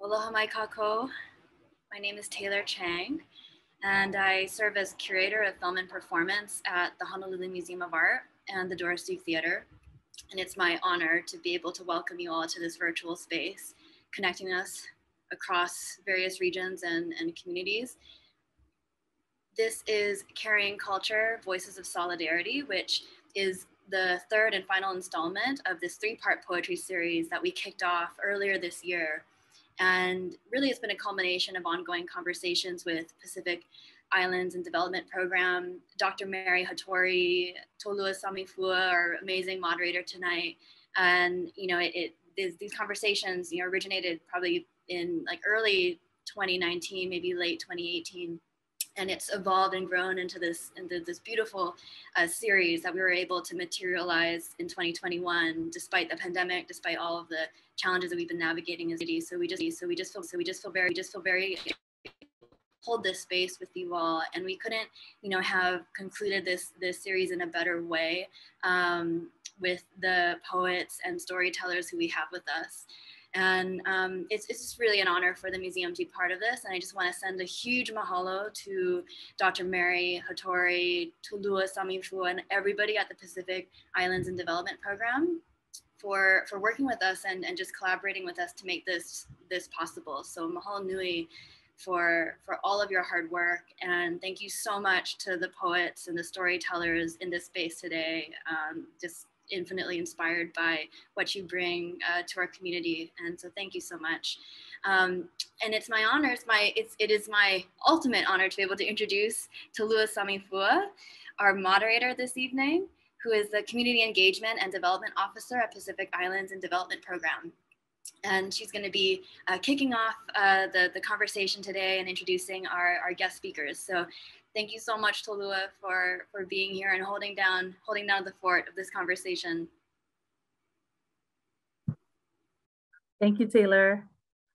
Aloha mai kako. My name is Taylor Chang, and I serve as curator of film and performance at the Honolulu Museum of Art and the Doris Duke Theater. And it's my honor to be able to welcome you all to this virtual space, connecting us across various regions and, and communities. This is Carrying Culture, Voices of Solidarity, which is the third and final installment of this three part poetry series that we kicked off earlier this year and really, it's been a culmination of ongoing conversations with Pacific Islands and Development Program. Dr. Mary Hattori, Tolua Samifua, our amazing moderator tonight. And, you know, it, these conversations, you know, originated probably in like early 2019, maybe late 2018 and it's evolved and grown into this into this beautiful uh, series that we were able to materialize in 2021 despite the pandemic despite all of the challenges that we've been navigating as cities so we just so we just feel so we just feel very just feel very hold this space with you all. And we couldn't you know have concluded this this series in a better way um, with the poets and storytellers who we have with us and um, it's, it's just really an honor for the museum to be part of this. And I just want to send a huge mahalo to Dr. Mary Hattori, Tolua Samifu, and everybody at the Pacific Islands and Development Program for, for working with us and, and just collaborating with us to make this, this possible. So mahalo nui for, for all of your hard work. And thank you so much to the poets and the storytellers in this space today. Um, just infinitely inspired by what you bring uh, to our community. And so thank you so much. Um, and it's my honor, it's my, it's, it is my ultimate honor to be able to introduce Tolua Samifua, our moderator this evening, who is the Community Engagement and Development Officer at Pacific Islands and Development Program. And she's going to be uh, kicking off uh, the, the conversation today and introducing our, our guest speakers. So thank you so much, Tolua, for, for being here and holding down, holding down the fort of this conversation. Thank you, Taylor.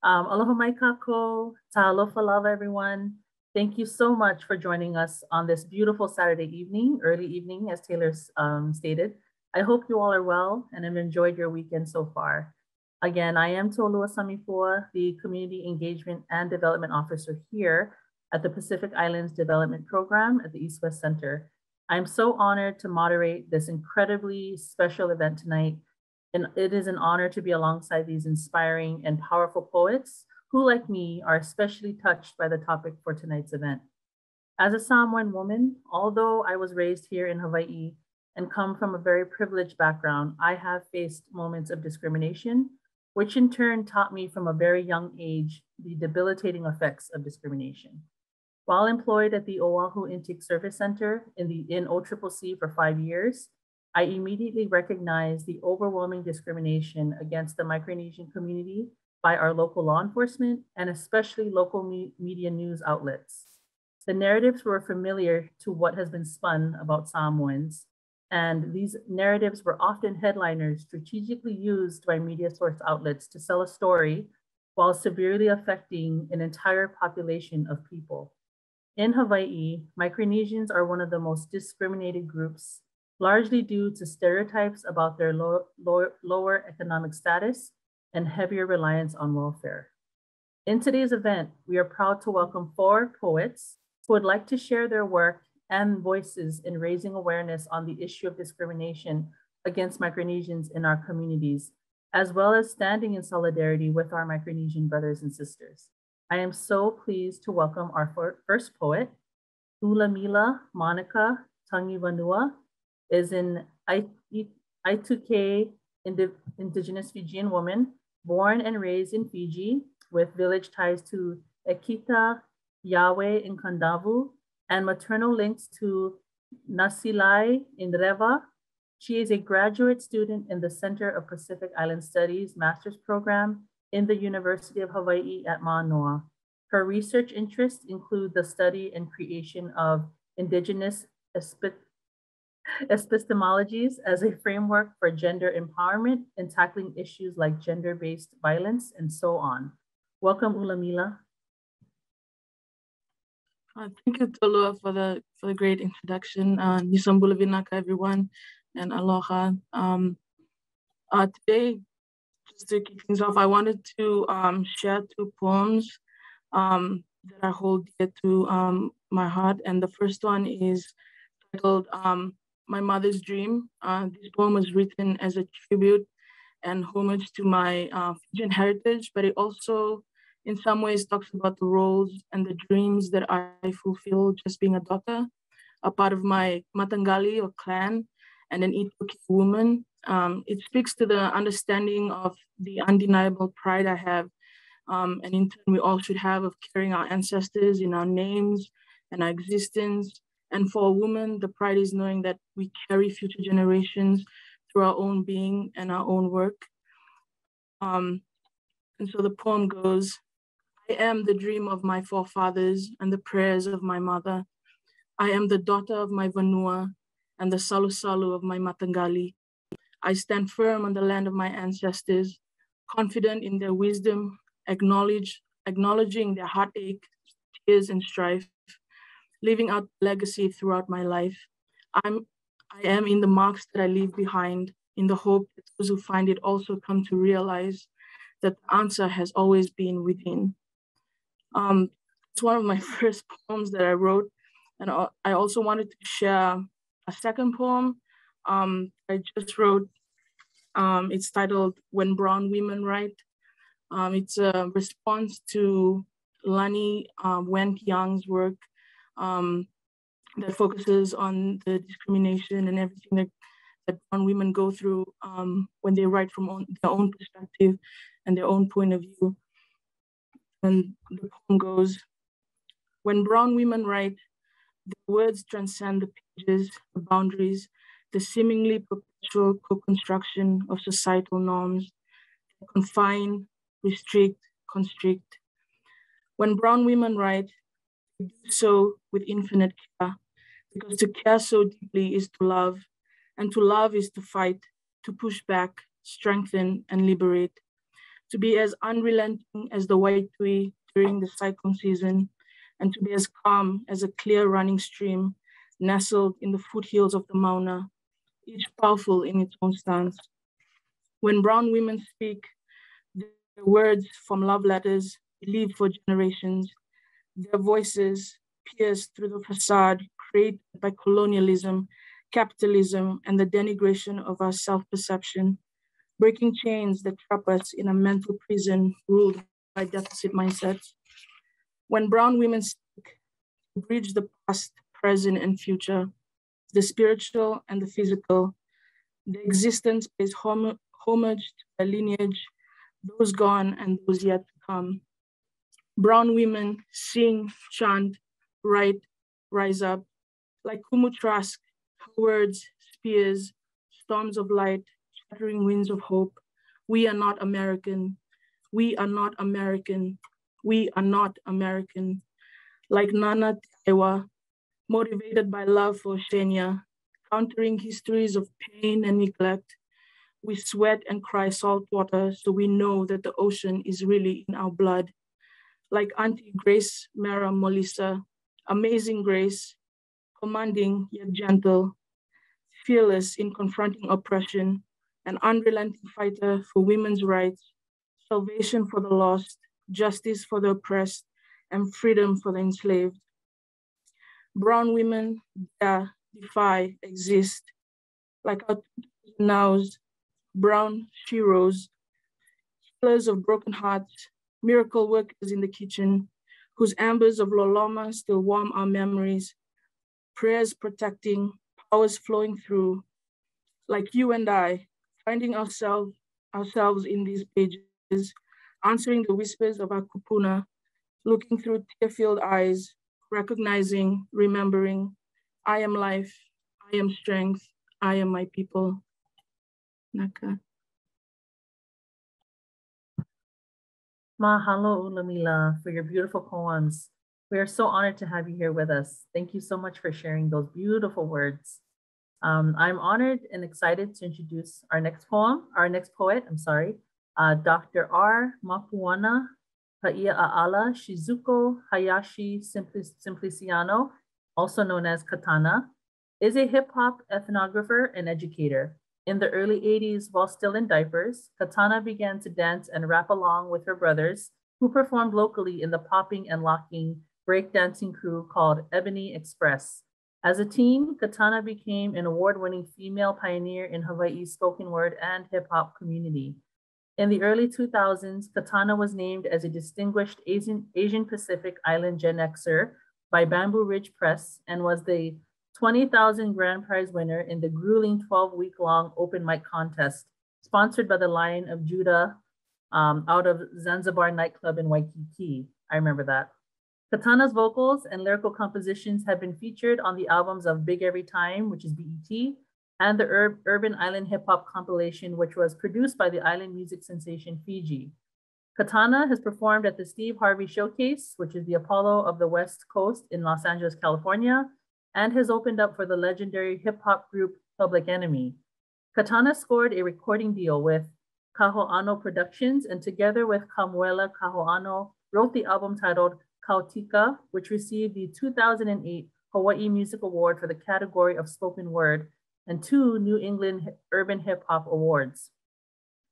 Um, aloha mai kako, ta'alofa lava, everyone. Thank you so much for joining us on this beautiful Saturday evening, early evening, as Taylor um, stated. I hope you all are well and have enjoyed your weekend so far. Again, I am Tolua Samifua, the Community Engagement and Development Officer here at the Pacific Islands Development Program at the East West Center. I'm so honored to moderate this incredibly special event tonight. And it is an honor to be alongside these inspiring and powerful poets who, like me, are especially touched by the topic for tonight's event. As a Samoan woman, although I was raised here in Hawaii and come from a very privileged background, I have faced moments of discrimination, which in turn taught me from a very young age the debilitating effects of discrimination. While employed at the Oahu Intake Service Center in the in OCCC for five years, I immediately recognized the overwhelming discrimination against the Micronesian community by our local law enforcement and especially local me media news outlets. The narratives were familiar to what has been spun about Samoans, and these narratives were often headliners strategically used by media source outlets to sell a story while severely affecting an entire population of people. In Hawaii, Micronesians are one of the most discriminated groups, largely due to stereotypes about their low, low, lower economic status and heavier reliance on welfare. In today's event, we are proud to welcome four poets who would like to share their work and voices in raising awareness on the issue of discrimination against Micronesians in our communities, as well as standing in solidarity with our Micronesian brothers and sisters. I am so pleased to welcome our first poet, Ulamila Monica Cagivanua, is an iTaukei indigenous Fijian woman, born and raised in Fiji with village ties to Ekita, Yawe in Kadavu, and maternal links to Nasilai in Rewa. She is a graduate student in the Center of Pacific Island Studies Master's Program in the University of Hawaii at Manoa. Her research interests include the study and creation of indigenous epistemologies as a framework for gender empowerment and tackling issues like gender-based violence and so on. Welcome, Ulamila. Uh, thank you, Tolua, for the for the great introduction. Uh, everyone, and aloha. Um, uh, today, just to kick things off, I wanted to um, share two poems um, that I hold dear to um, my heart. And the first one is titled um, My Mother's Dream. Uh, this poem was written as a tribute and homage to my uh, Fijian heritage, but it also, in some ways, talks about the roles and the dreams that I fulfill just being a daughter, a part of my Mataqali or clan, and an iTaukei woman. Um, it speaks to the understanding of the undeniable pride I have um, and in turn we all should have of carrying our ancestors in our names and our existence. And for a woman, the pride is knowing that we carry future generations through our own being and our own work. Um, and so the poem goes, I am the dream of my forefathers and the prayers of my mother. I am the daughter of my Vanua and the Salu Salu of my Mataqali. I stand firm on the land of my ancestors, confident in their wisdom acknowledge, acknowledging their heartache, tears, and strife, living out legacy throughout my life. I'm, I am in the marks that I leave behind, in the hope that those who find it also come to realize that the answer has always been within. Um, it's one of my first poems that I wrote, and I also wanted to share a second poem um, I just wrote. Um, it's titled When Brown Women Write. Um, it's a response to Lani um, Wen Piang's work um, that focuses on the discrimination and everything that, that brown women go through um, when they write from on, their own perspective and their own point of view. And the poem goes, when brown women write, the words transcend the pages, the boundaries, the seemingly perpetual co-construction of societal norms that confine, restrict, constrict. When brown women write, they do so with infinite care, because to care so deeply is to love, and to love is to fight, to push back, strengthen, and liberate. To be as unrelenting as the white tree during the cyclone season, and to be as calm as a clear running stream nestled in the foothills of the Mauna, each powerful in its own stance. When brown women speak, their words from love letters live for generations. Their voices pierce through the facade created by colonialism, capitalism, and the denigration of our self-perception, breaking chains that trap us in a mental prison ruled by deficit mindsets. When brown women speak, bridge the past, present, and future, the spiritual and the physical, the existence pays homage to a lineage those gone and those yet to come. Brown women sing, chant, write, rise up. Like Kumu Trask, words, spears, storms of light, shattering winds of hope. We are not American. We are not American. We are not American. Like Nana Teaiwa, motivated by love for Shenya, countering histories of pain and neglect, we sweat and cry salt water, so we know that the ocean is really in our blood. Like Auntie Grace Mera Molisa, amazing grace, commanding yet gentle, fearless in confronting oppression, an unrelenting fighter for women's rights, salvation for the lost, justice for the oppressed, and freedom for the enslaved. Brown women dare, defy, exist, like our nows brown sheroes, healers of broken hearts, miracle workers in the kitchen, whose ambers of Loloma still warm our memories, prayers protecting, powers flowing through, like you and I, finding ourselves, ourselves in these pages, answering the whispers of our kupuna, looking through tear-filled eyes, recognizing, remembering, I am life, I am strength, I am my people. Naka. Mahalo Ulamila for your beautiful poems. We are so honored to have you here with us. Thank you so much for sharing those beautiful words. Um, I'm honored and excited to introduce our next poem, our next poet, I'm sorry, uh, Dr. R. Mapuana Paia Aala Shizuko Hayashi Simpliciano, also known as Katana, is a hip hop ethnographer and educator In the early 80s, while still in diapers, Katana began to dance and rap along with her brothers, who performed locally in the popping and locking breakdancing crew called Ebony Express. As a teen, Katana became an award-winning female pioneer in Hawaii's spoken word and hip hop community. In the early 2000s, Katana was named as a distinguished Asian, Asian Pacific Island Gen Xer by Bamboo Ridge Press and was the 20,000 grand prize winner in the grueling 12 week long open mic contest sponsored by the Lion of Judah um, out of Zanzibar nightclub in Waikiki. I remember that. Katana's vocals and lyrical compositions have been featured on the albums of Big Every Time, which is BET, and the Ur Urban Island Hip Hop compilation, which was produced by the island music sensation Fiji. Katana has performed at the Steve Harvey Showcase, which is the Apollo of the West Coast in Los Angeles, California, and has opened up for the legendary hip hop group Public Enemy. Katana scored a recording deal with Kaho'ano Productions and together with Kamuela Kaho'ano wrote the album titled Kautika, which received the 2008 Hawaii Music Award for the category of spoken word and two New England Urban Hip Hop Awards.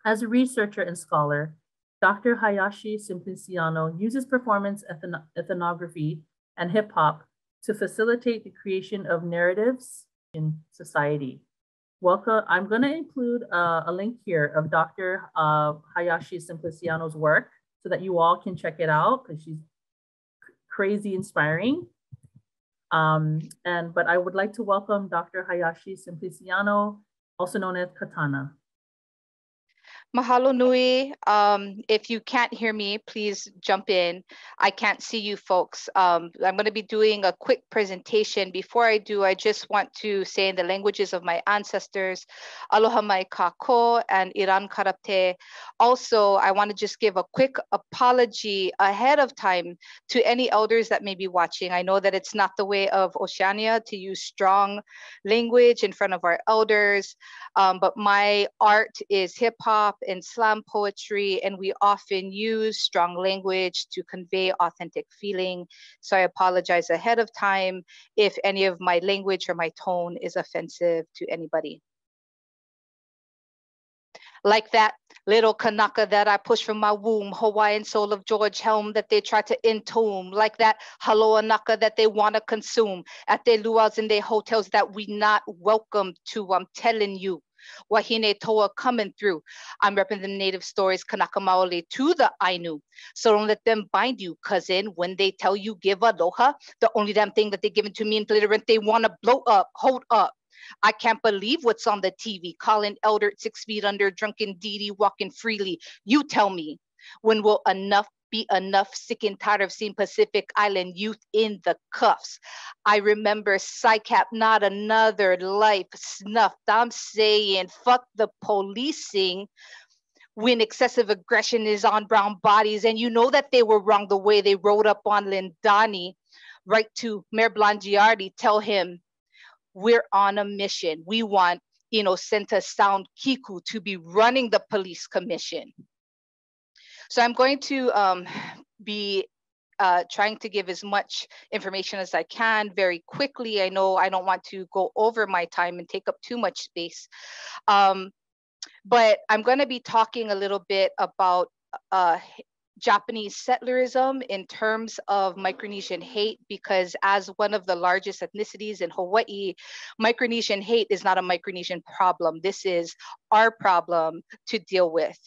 As a researcher and scholar, Dr. Hayashi Simpliciano uses performance ethno ethnography and hip hop to facilitate the creation of narratives in society. Welcome. I'm going to include uh, a link here of Dr. Uh, Hayashi Simpliciano's work so that you all can check it out because she's crazy inspiring. Um, and but I would like to welcome Dr. Hayashi Simpliciano, also known as Katana. Mahalo nui. Um, if you can't hear me, please jump in. I can't see you folks. Um, I'm going to be doing a quick presentation. Before I do, I just want to say in the languages of my ancestors, Aloha mai kako and Irankarapte. Also, I want to just give a quick apology ahead of time to any elders that may be watching. I know that it's not the way of Oceania to use strong language in front of our elders, um, but my art is hip hop in slam poetry, and we often use strong language to convey authentic feeling. So I apologize ahead of time if any of my language or my tone is offensive to anybody. Like that little Kanaka that I pushed from my womb, Hawaiian soul of George Helm that they try to entomb, like that Haloa Naka that they want to consume at their luau's and their hotels that we not welcome to. I'm telling you. Wahine Toa coming through. I'm repping representing native stories, Kanaka Maoli, to the Ainu. So don't let them bind you, cousin. When they tell you give aloha, the only damn thing that they give it to me in Glitterant, they want to blow up, hold up. I can't believe what's on the TV. Colin Elder, six feet under, drunken Dee walking freely. You tell me, when will enough be enough sick and tired of seeing Pacific Island youth in the cuffs. Iremamber Sykap, not another life snuffed. I'm saying, fuck the policing when excessive aggression is on brown bodies. And you know that they were wrong the way they rode up on Lindani. Right to Mayor Blangiardi, tell him we're on a mission. We want you know, Senta Sound Kiku to be running the police commission. So I'm going to um, be uh, trying to give as much information as I can very quickly. I know I don't want to go over my time and take up too much space. Um, but I'm going to be talking a little bit about uh, Japanese settlerism in terms of Micronesian hate, because as one of the largest ethnicities in Hawaii, Micronesian hate is not a Micronesian problem. This is our problem to deal with.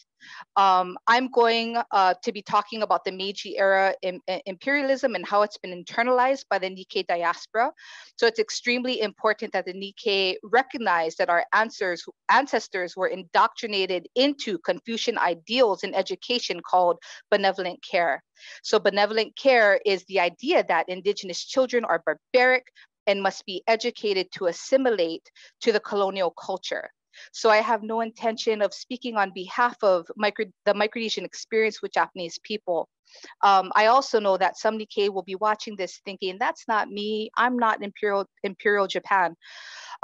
Um, I'm going uh, to be talking about the Meiji era Im imperialism and how it's been internalized by the Nikkei diaspora. So it's extremely important that the Nikkei recognize that our ancestors, ancestors were indoctrinated into Confucian ideals in education called benevolent care. So benevolent care is the idea that indigenous children are barbaric, and must be educated to assimilate to the colonial culture. So I have no intention of speaking on behalf of micro, the Micronesian experience with Japanese people. Um, I also know that some Nikkei will be watching this thinking, that's not me, I'm not Imperial, Imperial Japan.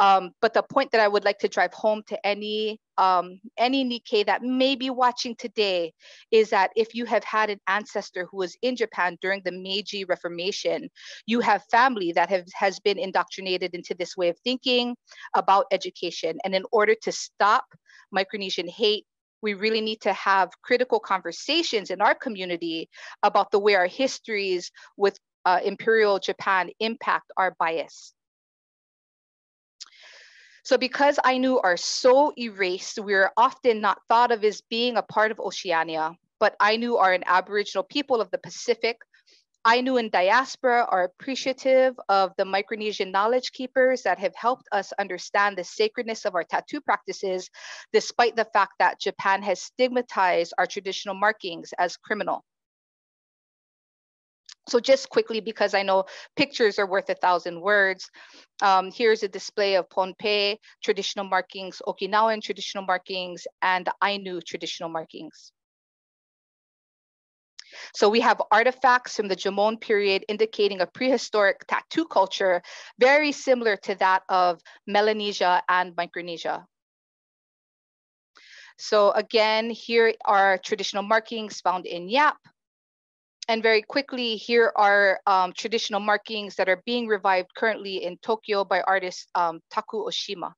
Um, but the point that I would like to drive home to any um, any Nikkei that may be watching today is that if you have had an ancestor who was in Japan during the Meiji Reformation, you have family that have, has been indoctrinated into this way of thinking about education. And in order to stop Micronesian hate, we really need to have critical conversations in our community about the way our histories with uh, Imperial Japan impact our bias. So because Ainu are so erased, we're often not thought of as being a part of Oceania, but Ainu are an Aboriginal people of the Pacific. Ainu and diaspora are appreciative of the Micronesian knowledge keepers that have helped us understand the sacredness of our tattoo practices, despite the fact that Japan has stigmatized our traditional markings as criminal. So just quickly, because I know pictures are worth a thousand words, um, here's a display of Pohnpei traditional markings, Okinawan traditional markings, and Ainu traditional markings. So we have artifacts from the Jomon period indicating a prehistoric tattoo culture very similar to that of Melanesia and Micronesia. So again, here are traditional markings found in Yap, and very quickly, here are um, traditional markings that are being revived currently in Tokyo by artist um, Taku Oshima.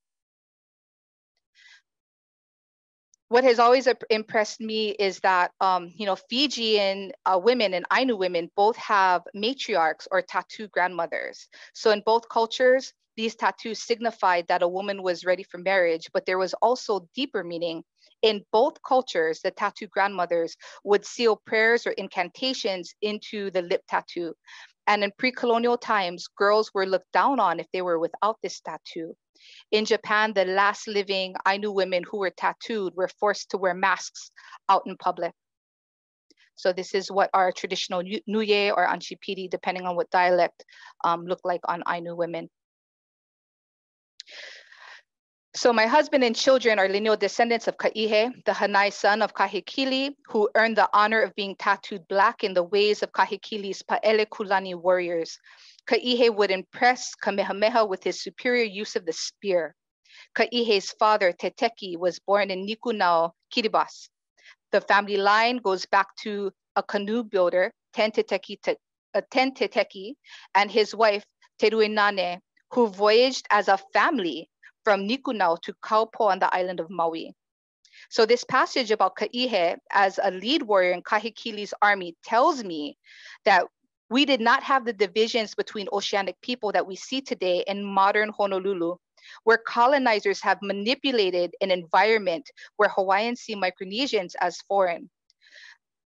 What has always impressed me is that, um, you know, Fijian uh, women and Ainu women both have matriarchs or tattoo grandmothers. So in both cultures, these tattoos signified that a woman was ready for marriage, but there was also deeper meaning in both cultures, the tattoo grandmothers would seal prayers or incantations into the lip tattoo. And in pre-colonial times, girls were looked down on if they were without this tattoo. In Japan, the last living Ainu women who were tattooed were forced to wear masks out in public. So this is what our traditional nuye or anchipiri, depending on what dialect, um, look like on Ainu women. So my husband and children are lineal descendants of Ka'ihe, the Hanai son of Kahekili, who earned the honor of being tattooed black in the ways of Kahekili's Pa'ele Kulani warriors. Ka'ihe would impress Kamehameha with his superior use of the spear. Ka'ihe's father, Teteki, was born in Nikunau, Kiribati. The family line goes back to a canoe builder, Ten Teteki, uh, and his wife, Teruenane, who voyaged as a family from Nikunau to Kaupo on the island of Maui. So this passage about Ka'ihe as a lead warrior in Kahekili's army tells me that we did not have the divisions between oceanic people that we see today in modern Honolulu, where colonizers have manipulated an environment where Hawaiians see Micronesians as foreign.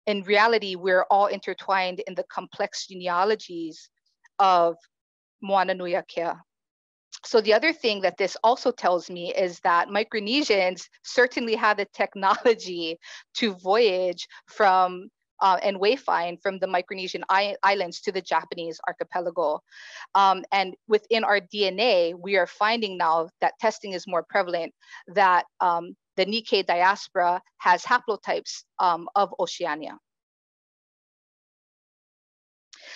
In reality, we're all intertwined in the complex genealogies of Moana Nui Akea so the other thing that this also tells me is that Micronesians certainly had the technology to voyage from uh, and wayfind from the Micronesian islands to the Japanese archipelago. Um, and within our DNA, we are finding now that testing is more prevalent, that um, the Nikkei diaspora has haplotypes um, of Oceania.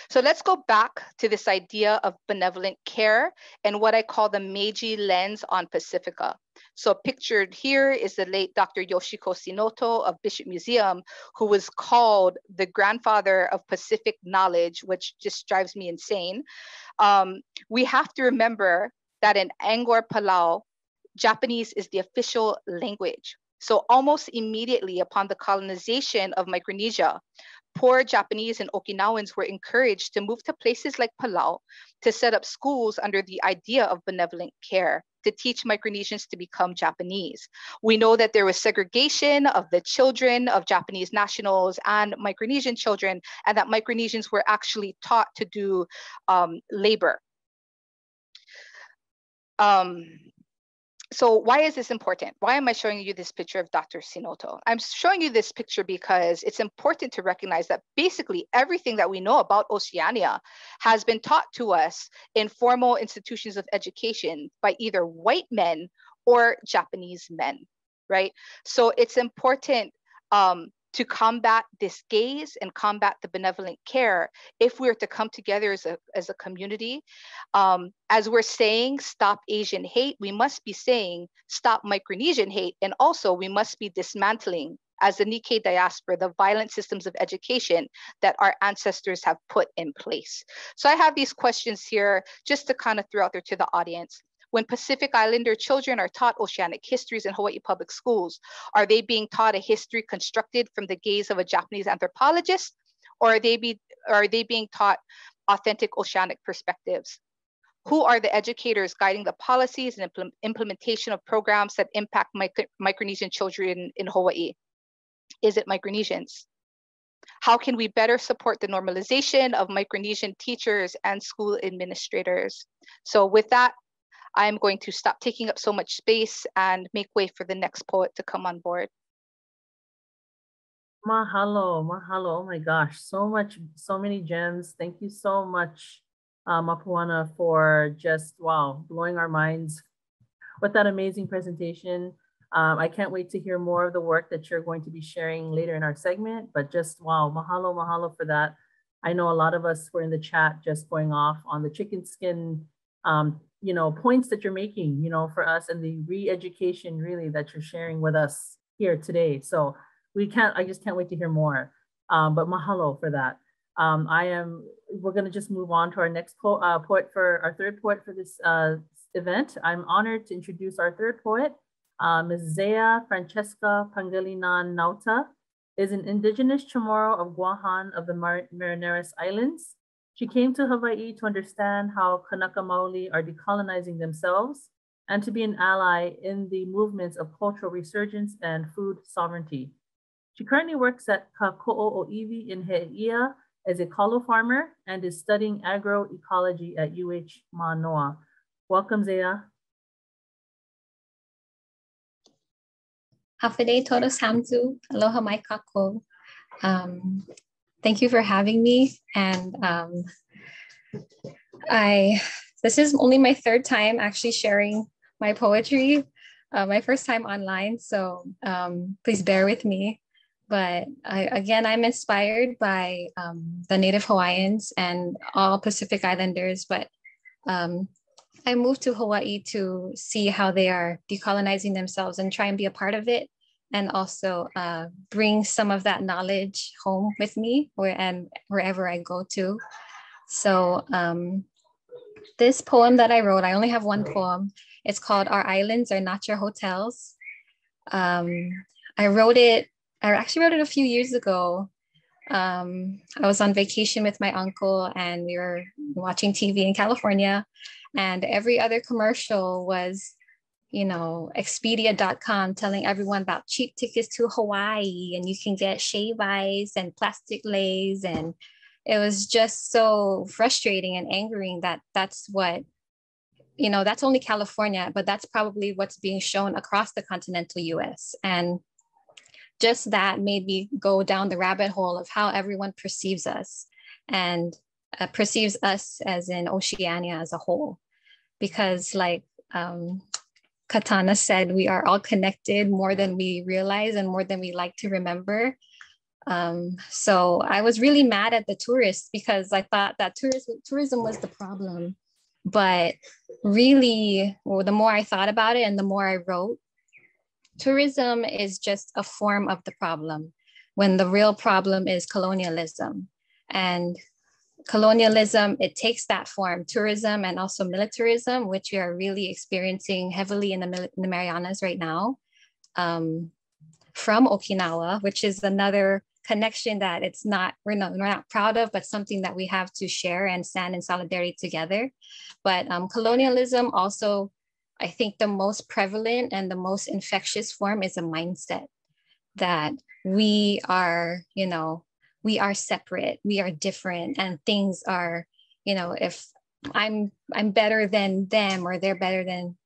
So let's go back to this idea of benevolent care and what I call the Meiji lens on Pacifica. So pictured here is the late Dr. Yosihiko Sinoto of Bishop Museum, who was called the grandfather of Pacific knowledge, which just drives me insane. Um, we have to remember that in Angaur Palau, Japanese is the official language. So almost immediately upon the colonization of Micronesia, poor Japanese and Okinawans were encouraged to move to places like Palau to set up schools under the idea of benevolent care to teach Micronesians to become Japanese. We know that there was segregation of the children of Japanese nationals and Micronesian children, and that Micronesians were actually taught to do um, labor. Um, so why is this important? Why am I showing you this picture of Dr. Sinoto? I'm showing you this picture because it's important to recognize that basically everything that we know about Oceania has been taught to us in formal institutions of education by either white men or Japanese men, right? So it's important um, to combat this gaze and combat the benevolent care if we're to come together as a, as a community. Um, as we're saying, stop Asian hate, we must be saying stop Micronesian hate. And also we must be dismantling as the Nikkei diaspora, the violent systems of education that our ancestors have put in place. So I have these questions here just to kind of throw out there to the audience. When Pacific Islander children are taught oceanic histories in Hawaii public schools, are they being taught a history constructed from the gaze of a Japanese anthropologist, or are they, be, are they being taught authentic oceanic perspectives? Who are the educators guiding the policies and impl implementation of programs that impact micro Micronesian children in Hawaii? Is it Micronesians? How can we better support the normalization of Micronesian teachers and school administrators? So with that, I'm going to stop taking up so much space and make way for the next poet to come on board. Mahalo, mahalo. Oh my gosh, so much, so many gems. Thank you so much, uh, Mapuana, for just, wow, blowing our minds with that amazing presentation. Um, I can't wait to hear more of the work that you're going to be sharing later in our segment, but just, wow, mahalo, mahalo for that. I know a lot of us were in the chat just going off on the chicken skin um, you know, points that you're making, you know, for us and the re-education really that you're sharing with us here today. So we can't, I just can't wait to hear more. Um, but mahalo for that. Um, I am, we're gonna just move on to our next po uh, poet for our third poet for this uh, event. I'm honored to introduce our third poet, uh, Ms. Zea Francesca Pangilinan Nauta is an indigenous Chamorro of Guahan of the Mar Marianeras Islands. She came to Hawaii to understand how Kanaka Maoli are decolonizing themselves and to be an ally in the movements of cultural resurgence and food sovereignty. She currently works at Kāko'o 'Ōiwi in He'eia as a kalo farmer and is studying agroecology at UH Manoa. Welcome, Zea. Hafide Todo Samzu, aloha mai kako. Um, thank you for having me. And um, I, this is only my third time actually sharing my poetry, uh, my first time online. So um, please bear with me. But I, again, I'm inspired by um, the Native Hawaiians and all Pacific Islanders. But um, I moved to Hawaii to see how they are decolonizing themselves and try and be a part of it and also uh, bring some of that knowledge home with me where, and wherever I go to. So um, this poem that I wrote, I only have one poem. It's called Our Islands Are Not Your Hotels. Um, I wrote it, I actually wrote it a few years ago. Um, I was on vacation with my uncle and we were watching TV in California and every other commercial was you know, Expedia.com telling everyone about cheap tickets to Hawaii and you can get shave ice and plastic lays. And it was just so frustrating and angering that that's what, you know, that's only California, but that's probably what's being shown across the continental US. And just that made me go down the rabbit hole of how everyone perceives us and uh, perceives us as in Oceania as a whole. Because, like, um, Katana said, we are all connected more than we realize and more than we like to remember. Um, so I was really mad at the tourists because I thought that tourism, tourism was the problem. But really, well, the more I thought about it and the more I wrote, tourism is just a form of the problem when the real problem is colonialism. And colonialism, it takes that form, tourism and also militarism, which we are really experiencing heavily in the, in the Marianas right now, um, from Okinawa, which is another connection that it's not we're, not, we're not proud of, but something that we have to share and stand in solidarity together. But um, colonialism also, I think the most prevalent and the most infectious form is a mindset that we are, you know, we are separate we are different and things are you know if i'm i'm better than them or they're better than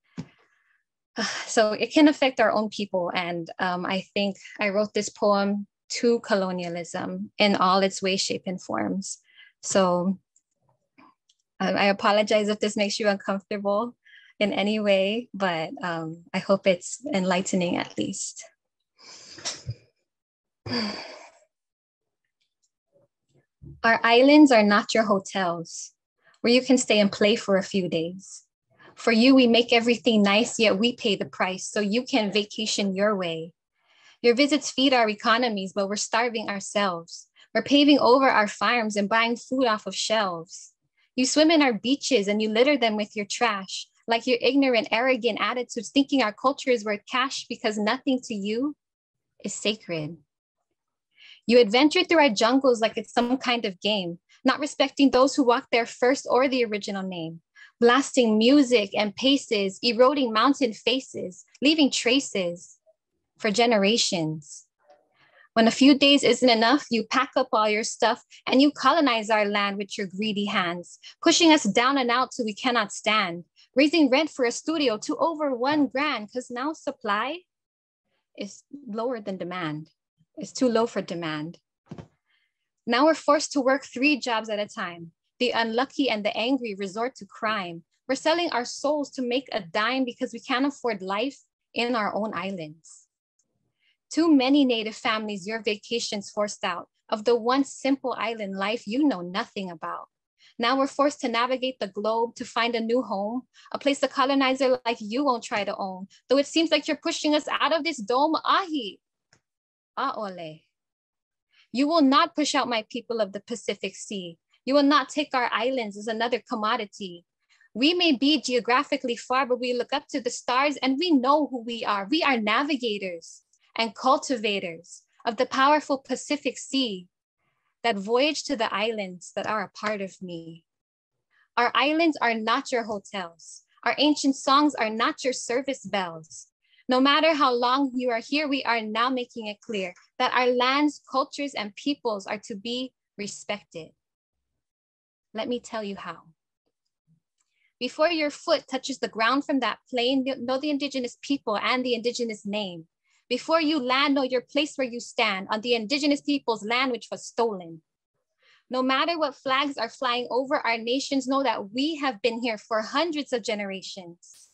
so it can affect our own people and um, i think i wrote this poem to colonialism in all its ways shape and forms so I apologize if this makes you uncomfortable in any way, but um, I hope it's enlightening at least. Our islands are not your hotels where you can stay and play for a few days. For you, we make everything nice, yet we pay the price so you can vacation your way. Your visits feed our economies, but we're starving ourselves. We're paving over our farms and buying food off of shelves. You swim in our beaches and you litter them with your trash, like your ignorant, arrogant attitudes, thinking our culture is worth cash because nothing to you is sacred. You adventure through our jungles like it's some kind of game, not respecting those who walked there first or the original name, blasting music and paces, eroding mountain faces, leaving traces for generations. When a few days isn't enough, you pack up all your stuff and you colonize our land with your greedy hands, pushing us down and out till we cannot stand, raising rent for a studio to over one grand, because now supply is lower than demand. It's too low for demand. Now we're forced to work three jobs at a time. The unlucky and the angry resort to crime. We're selling our souls to make a dime because we can't afford life in our own islands. Too many Native families, your vacations forced out of the one simple island life you know nothing about. Now we're forced to navigate the globe to find a new home, a place a colonizer like you won't try to own. Though it seems like you're pushing us out of this dome, ahi, aole. You will not push out my people of the Pacific Sea. You will not take our islands as another commodity. We may be geographically far, but we look up to the stars and we know who we are. We are navigators and cultivators of the powerful Pacific Sea that voyage to the islands that are a part of me. Our islands are not your hotels. Our ancient songs are not your service bells. No matter how long you are here, we are now making it clear that our lands, cultures, and peoples are to be respected. Let me tell you how. Before your foot touches the ground from that plane, know the indigenous people and the indigenous name. Before you land, know your place where you stand on the indigenous people's land, which was stolen. No matter what flags are flying over our nations, know that we have been here for hundreds of generations.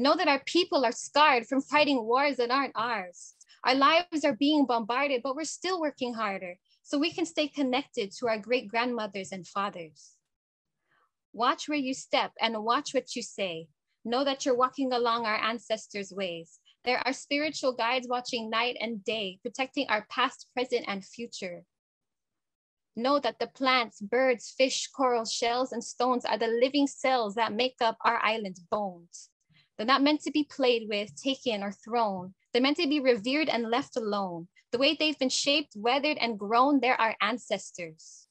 Know that our people are scarred from fighting wars that aren't ours. Our lives are being bombarded, but we're still working harder so we can stay connected to our great grandmothers and fathers. Watch where you step and watch what you say. Know that you're walking along our ancestors' ways. There are spiritual guides watching night and day, protecting our past, present, and future. Know that the plants, birds, fish, coral, shells, and stones are the living cells that make up our island's bones. They're not meant to be played with, taken, or thrown. They're meant to be revered and left alone. The way they've been shaped, weathered, and grown, they're our ancestors.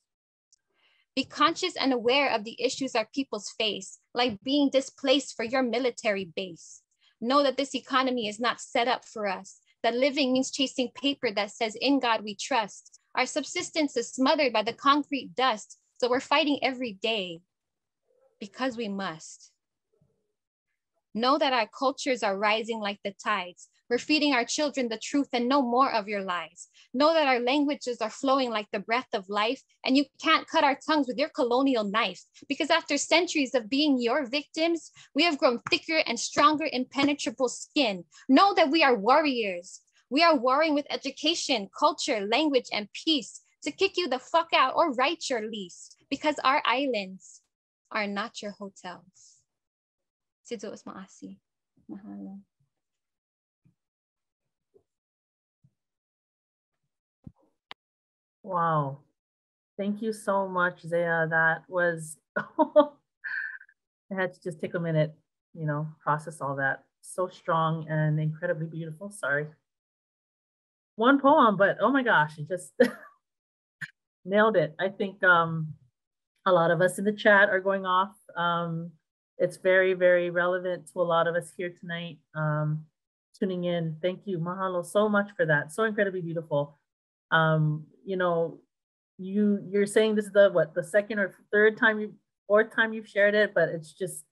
Be conscious and aware of the issues our peoples face, like being displaced for your military base. Know that this economy is not set up for us, that living means chasing paper that says, In God we trust. Our subsistence is smothered by the concrete dust, so we're fighting every day because we must. Know that our cultures are rising like the tides. We're feeding our children the truth and no more of your lies. Know that our languages are flowing like the breath of life, and you can't cut our tongues with your colonial knife. Because after centuries of being your victims, we have grown thicker and stronger, impenetrable skin. Know that we are warriors. We are warring with education, culture, language, and peace to kick you the fuck out or write your lease because our islands are not your hotels. Sidzo maasi. Mahalo. Wow. Thank you so much, Zea. That was, I had to just take a minute, you know, process all that. So strong and incredibly beautiful. Sorry. One poem, but oh my gosh, it just nailed it. I think um, a lot of us in the chat are going off. Um, it's very, very relevant to a lot of us here tonight um, tuning in. Thank you, Mahalo, so much for that. So incredibly beautiful um, you know, you you're saying this is the what the second or third time you fourth time you've shared it, but it's just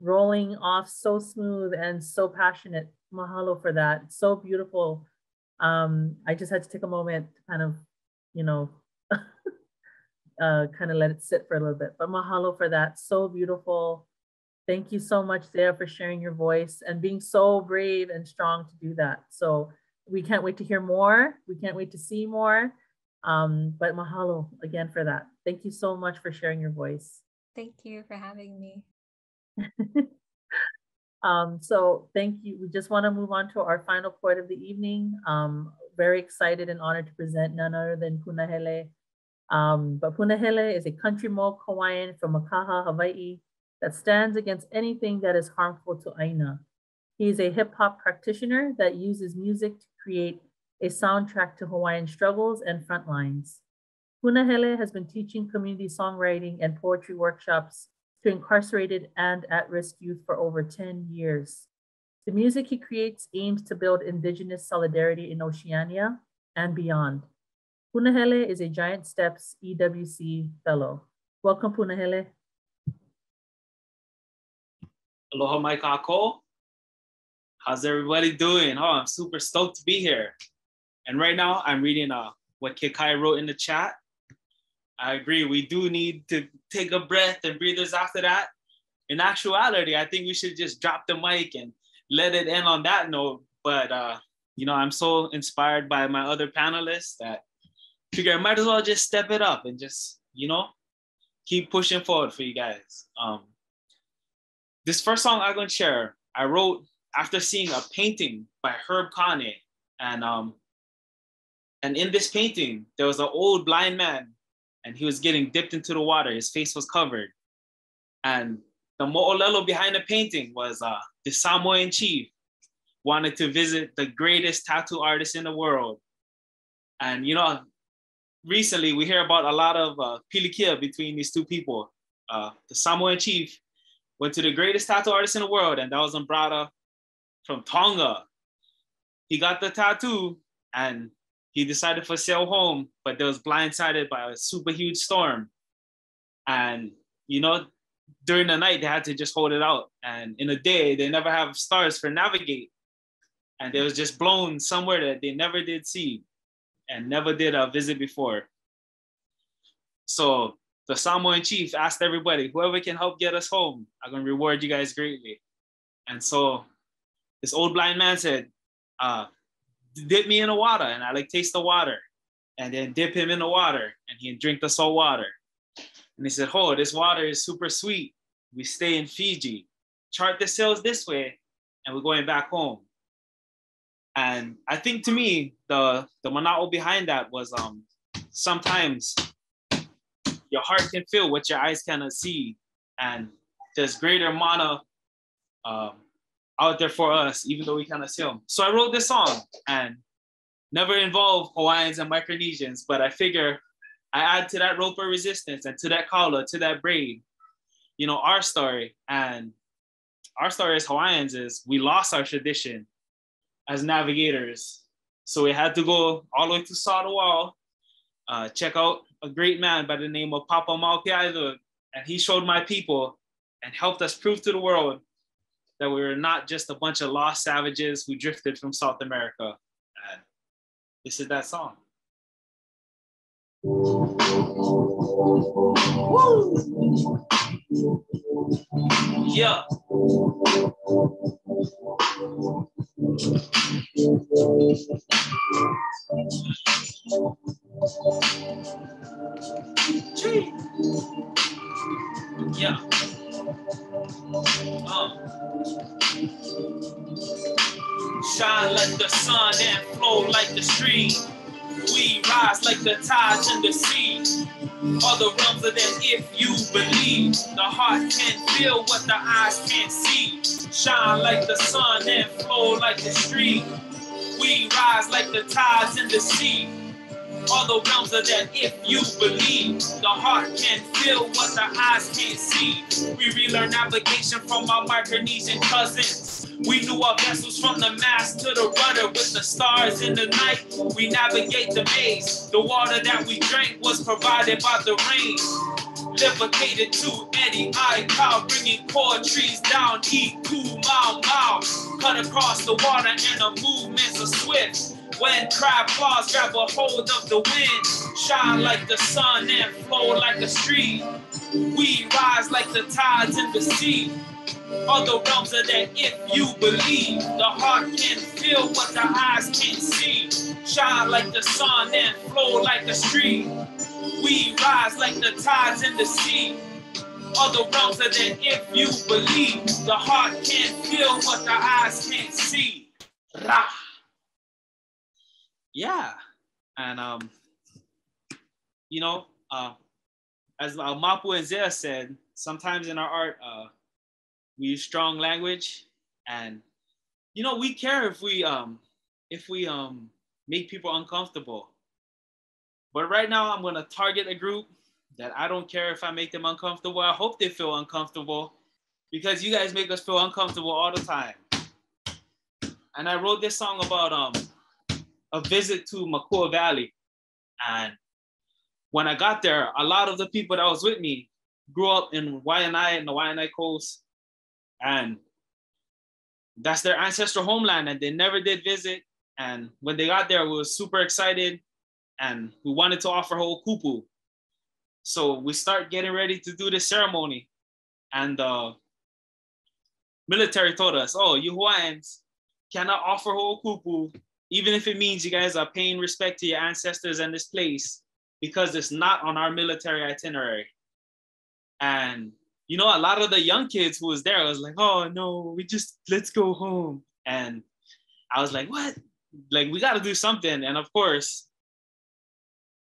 rolling off so smooth and so passionate. Mahalo for that. so beautiful. Um, I just had to take a moment to kind of, you know, uh, kind of let it sit for a little bit. But mahalo for that. So beautiful. Thank you so much, Zea, for sharing your voice and being so brave and strong to do that. So we can't wait to hear more. We can't wait to see more. Um, but mahalo again for that. Thank you so much for sharing your voice. Thank you for having me. um, so thank you. We just want to move on to our final poet of the evening. Um, very excited and honored to present none other than Punahele. Um, but Punahele is a country folk Hawaiian from Makaha, Hawaii, that stands against anything that is harmful to Aina. He is a hip hop practitioner that uses music to create a soundtrack to Hawaiian struggles and frontlines. Punahele has been teaching community songwriting and poetry workshops to incarcerated and at-risk youth for over 10 years. The music he creates aims to build Indigenous solidarity in Oceania and beyond. Punahele is a Giant Steps EWC Fellow. Welcome, Punahele. Aloha mai kako. How's everybody doing? Oh, I'm super stoked to be here. And right now I'm reading uh, what Kikai wrote in the chat. I agree. We do need to take a breath and breathers after that. In actuality, I think we should just drop the mic and let it end on that note. But uh, you know, I'm so inspired by my other panelists that figure I might as well just step it up and just, you know, keep pushing forward for you guys. Um, this first song I'm gonna share, I wrote after seeing a painting by Herb Kane. And um, and in this painting, there was an old blind man and he was getting dipped into the water. His face was covered. And the mo'olelo behind the painting was uh, the Samoan chief wanted to visit the greatest tattoo artist in the world. And you know, recently we hear about a lot of uh, pilikia between these two people. Uh, the Samoan chief went to the greatest tattoo artist in the world, and that was Umbrata from Tonga. He got the tattoo and he decided for sail home, but they was blindsided by a super huge storm. And you know, during the night they had to just hold it out. And in the day, they never have stars for navigate. And they was just blown somewhere that they never did see and never did a visit before. So the Samoan chief asked everybody, whoever can help get us home, I'm gonna reward you guys greatly. And so this old blind man said, uh, dip me in the water and I like taste the water and then dip him in the water and he drink the salt water. And he said, oh, this water is super sweet. We stay in Fiji. Chart the sails this way and we're going back home. And I think to me, the, the mana'o behind that was um, sometimes your heart can feel what your eyes cannot see. And there's greater mana um, out there for us, even though we cannot see them. So I wrote this song and never involved Hawaiians and Micronesians, but I figure I add to that rope of resistance and to that collar, to that braid, you know, our story. And our story as Hawaiians is we lost our tradition as navigators. So we had to go all the way to Wall, uh, check out a great man by the name of Papa Mau Piailug. And he showed my people and helped us prove to the world that we were not just a bunch of lost savages who drifted from South America. And this is that song. Woo! Yeah. Gee. Yeah. Uh. Shine like the sun and flow like the stream. We rise like the tides in the sea. All the realms of that if you believe. The heart can feel what the eyes can't see. Shine like the sun and flow like the stream. We rise like the tides in the sea all the realms of that if you believe. The heart can feel what the eyes can't see. We relearn navigation from our Micronesian cousins. We knew our vessels from the mast to the rudder with the stars in the night. We navigate the maze. The water that we drank was provided by the rain. Levicated to Eddie Aikau, bringing core trees down, eat cool, mile, mile. Cut across the water and the movements are swift. When crab claws grab a hold of the wind, shine like the sun and flow like a stream. We rise like the tides in the sea. Other realms are that if you believe, the heart can feel what the eyes can't see. Shine like the sun and flow like the stream. We rise like the tides in the sea. Other realms are that if you believe, the heart can feel what the eyes can't see. Rah. Yeah. And um, you know, uh, as uh, Mapu and Zea said, sometimes in our art, uh, we use strong language, and you know, we care if we um, if we um, make people uncomfortable. But right now, I'm gonna target a group that I don't care if I make them uncomfortable. I hope they feel uncomfortable because you guys make us feel uncomfortable all the time. And I wrote this song about um, a visit to Makua Valley. And when I got there, a lot of the people that was with me grew up in Waianae and the Waianae Coast. And that's their ancestral homeland and they never did visit. And when they got there, we were super excited and we wanted to offer ho'okupu. So we start getting ready to do the ceremony. And the military told us, oh, you Hawaiians cannot offer kupu, even if it means you guys are paying respect to your ancestors and this place, because it's not on our military itinerary. And you know, a lot of the young kids who was there I was like, oh no, we just let's go home. And I was like, what? Like, we got to do something. And of course,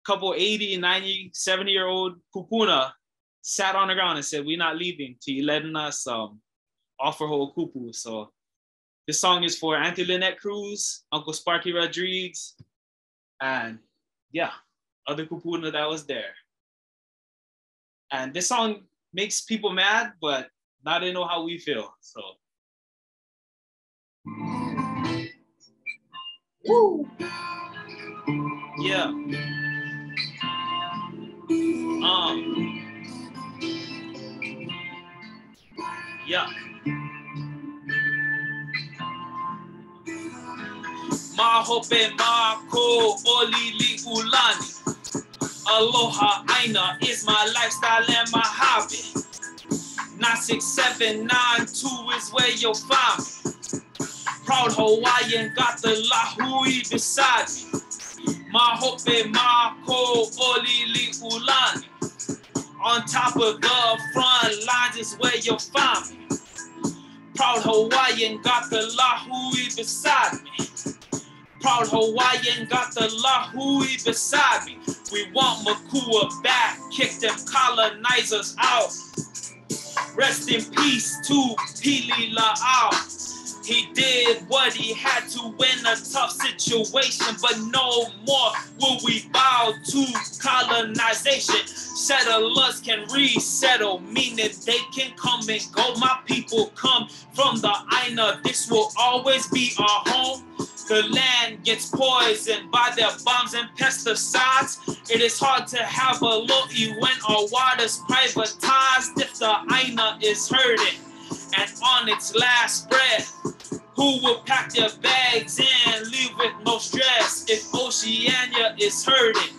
couple 80, 90, 70 year old kupuna sat on the ground and said, We're not leaving till you letting us um, offer ho'okupu. So this song is for Auntie Lynette Cruz, Uncle Sparky Rodriguez, and yeah, other kupuna that was there. And this song makes people mad, but now they know how we feel. So. Woo! Yeah. Um. Yeah. Mahope Mako Olili Ulani. Aloha Aina is my lifestyle and my hobby. 96792 is where you'll find me. Proud Hawaiian, got the Lahui beside me. Mahope Mako Olili Ulani. On top of the front lines is where you'll find me. Proud Hawaiian, got the Lahui beside me. Proud Hawaiian, got the Lahui beside me. We want Makua back, kick them colonizers out. Rest in peace to Pililā'au. He did what he had to in a tough situation, but no more will we bow to colonization. Settlers can resettle, meaning they can come and go. My people come from the Aina. This will always be our home. The land gets poisoned by their bombs and pesticides. It is hard to have a lo'i when our water's privatized. If the Aina is hurting and on its last breath. Who will pack their bags and leave with no stress if Oceania is hurting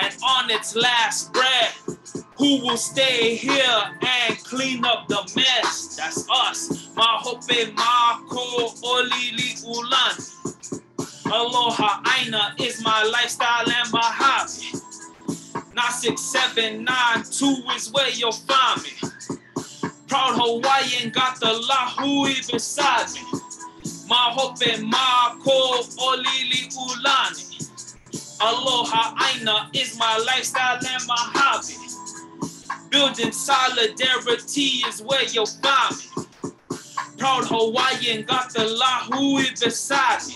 and on its last breath? Who will stay here and clean up the mess? That's us. Mahope Mako Olili Ulan. Aloha Aina is my lifestyle and my hobby. 96792 is where you'll find me. Proud Hawaiian got the lahui beside me. Mahope Mako Olili Ulani. Aloha Aina is my lifestyle and my hobby. Building solidarity is where you'll find me. Proud Hawaiian got the lahui beside me.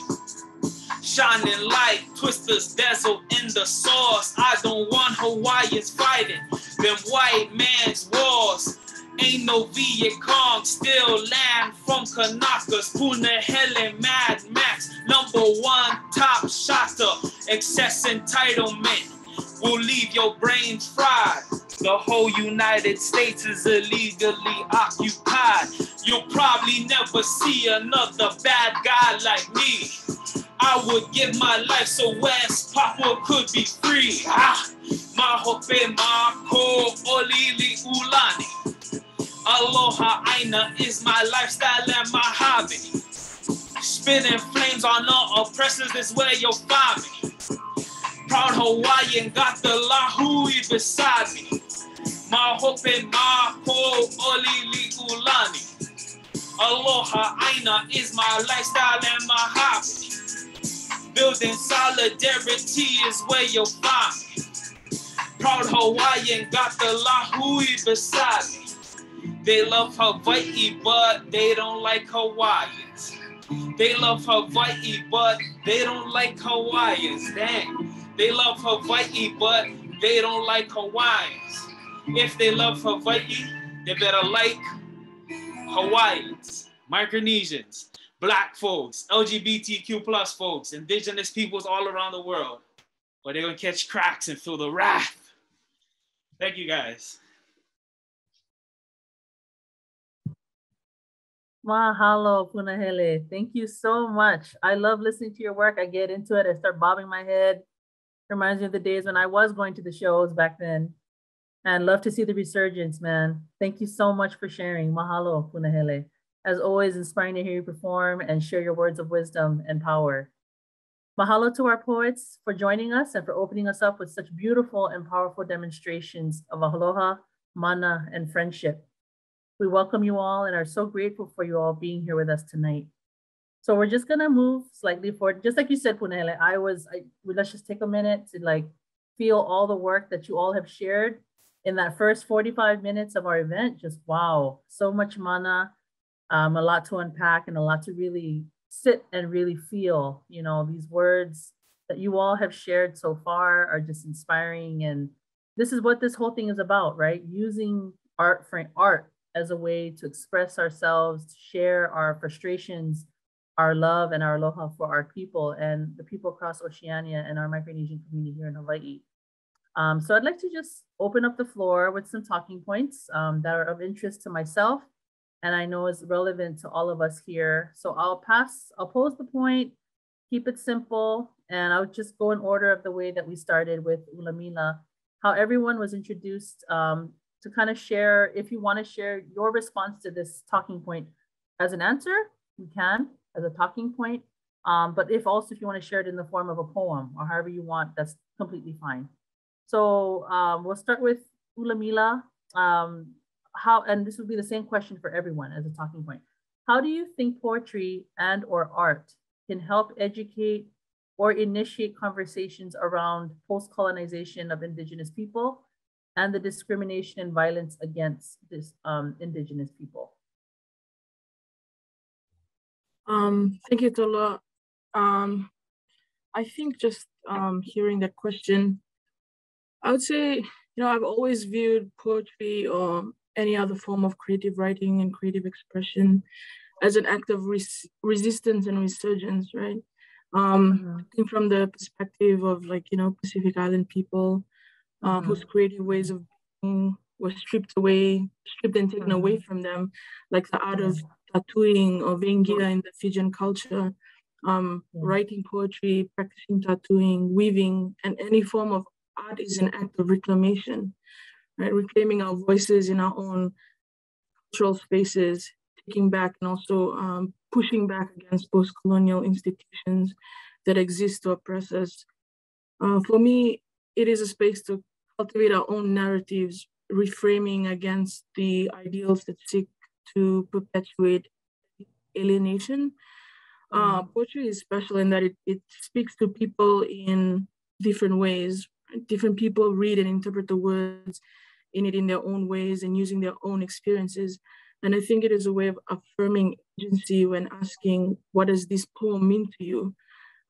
Shining light, twisters dazzle in the sauce. I don't want Hawaiians fighting them white man's wars. Ain't no Viet Cong, still land from Kanakas, Punahele, Mad Max, number one top shotter, excess entitlement will leave your brains fried. The whole United States is illegally occupied. You'll probably never see another bad guy like me. I would give my life so West Papua could be free. Ah, Mahope Mako Olili Ulani. Aloha Aina is my lifestyle and my hobby. Spinning flames on all oppressors is where you'll find me. Proud Hawaiian, got the lahui beside me. Ma hope ma po ulani. Aloha Aina is my lifestyle and my hobby. Building solidarity is where you'll find. Proud Hawaiian, got the lahui beside me. They love Hawaii, but they don't like Hawaiians. They love Hawaii, but they don't like Hawaiians. Dang. They love Hawaii, but they don't like Hawaiians. If they love Hawaii, they better like Hawaiians, Micronesians, black folks, LGBTQ plus folks, indigenous peoples all around the world. But they're gonna catch cracks and feel the wrath. Thank you guys. Mahalo, Punahele. Thank you so much. I love listening to your work. I get into it. I start bobbing my head. Reminds me of the days when I was going to the shows back then. And love to see the resurgence, man. Thank you so much for sharing. Mahalo, Punahele. As always, inspiring to hear you perform and share your words of wisdom and power. Mahalo to our poets for joining us and for opening us up with such beautiful and powerful demonstrations of aloha, mana, and friendship. We welcome you all and are so grateful for you all being here with us tonight. So we're just gonna move slightly forward. Just like you said, Punahele, I was, I, let's just take a minute to like feel all the work that you all have shared in that first 45 minutes of our event. Just wow, so much mana, um, a lot to unpack and a lot to really sit and really feel. You know, these words that you all have shared so far are just inspiring. And this is what this whole thing is about, right? Using art for art as a way to express ourselves, to share our frustrations, our love, and our aloha for our people and the people across Oceania and our Micronesian community here in Hawaii. Um, so I'd like to just open up the floor with some talking points um, that are of interest to myself and I know is relevant to all of us here. So I'll pass, I'll pose the point, keep it simple, and I'll just go in order of the way that we started with Ulamila, how everyone was introduced um, to kind of share, if you want to share your response to this talking point as an answer, you can as a talking point. Um, but if also if you want to share it in the form of a poem or however you want, that's completely fine. So um, we'll start with Ulamila. Um, how, and this would be the same question for everyone as a talking point. How do you think poetry and or art can help educate or initiate conversations around post-colonization of indigenous people and the discrimination and violence against this um, indigenous people? Um, thank you, Tolua. Um, I think just um, hearing that question, I would say, you know, I've always viewed poetry or any other form of creative writing and creative expression as an act of res resistance and resurgence, right? Um, mm-hmm. From the perspective of like, you know, Pacific Island people uh, mm-hmm. whose creative ways of being were stripped away, stripped and taken mm-hmm. away from them, like the art of tattooing or veiqia in the Fijian culture, um, writing poetry, practicing tattooing, weaving, and any form of art is an act of reclamation, right? Reclaiming our voices in our own cultural spaces, taking back and also um, pushing back against post-colonial institutions that exist to oppress us. Uh, for me, it is a space to cultivate our own narratives, reframing against the ideals that seek to perpetuate alienation. Uh, mm-hmm. poetry is special in that it, it speaks to people in different ways. Different people read and interpret the words in it in their own ways and using their own experiences. And I think it is a way of affirming agency when asking, what does this poem mean to you?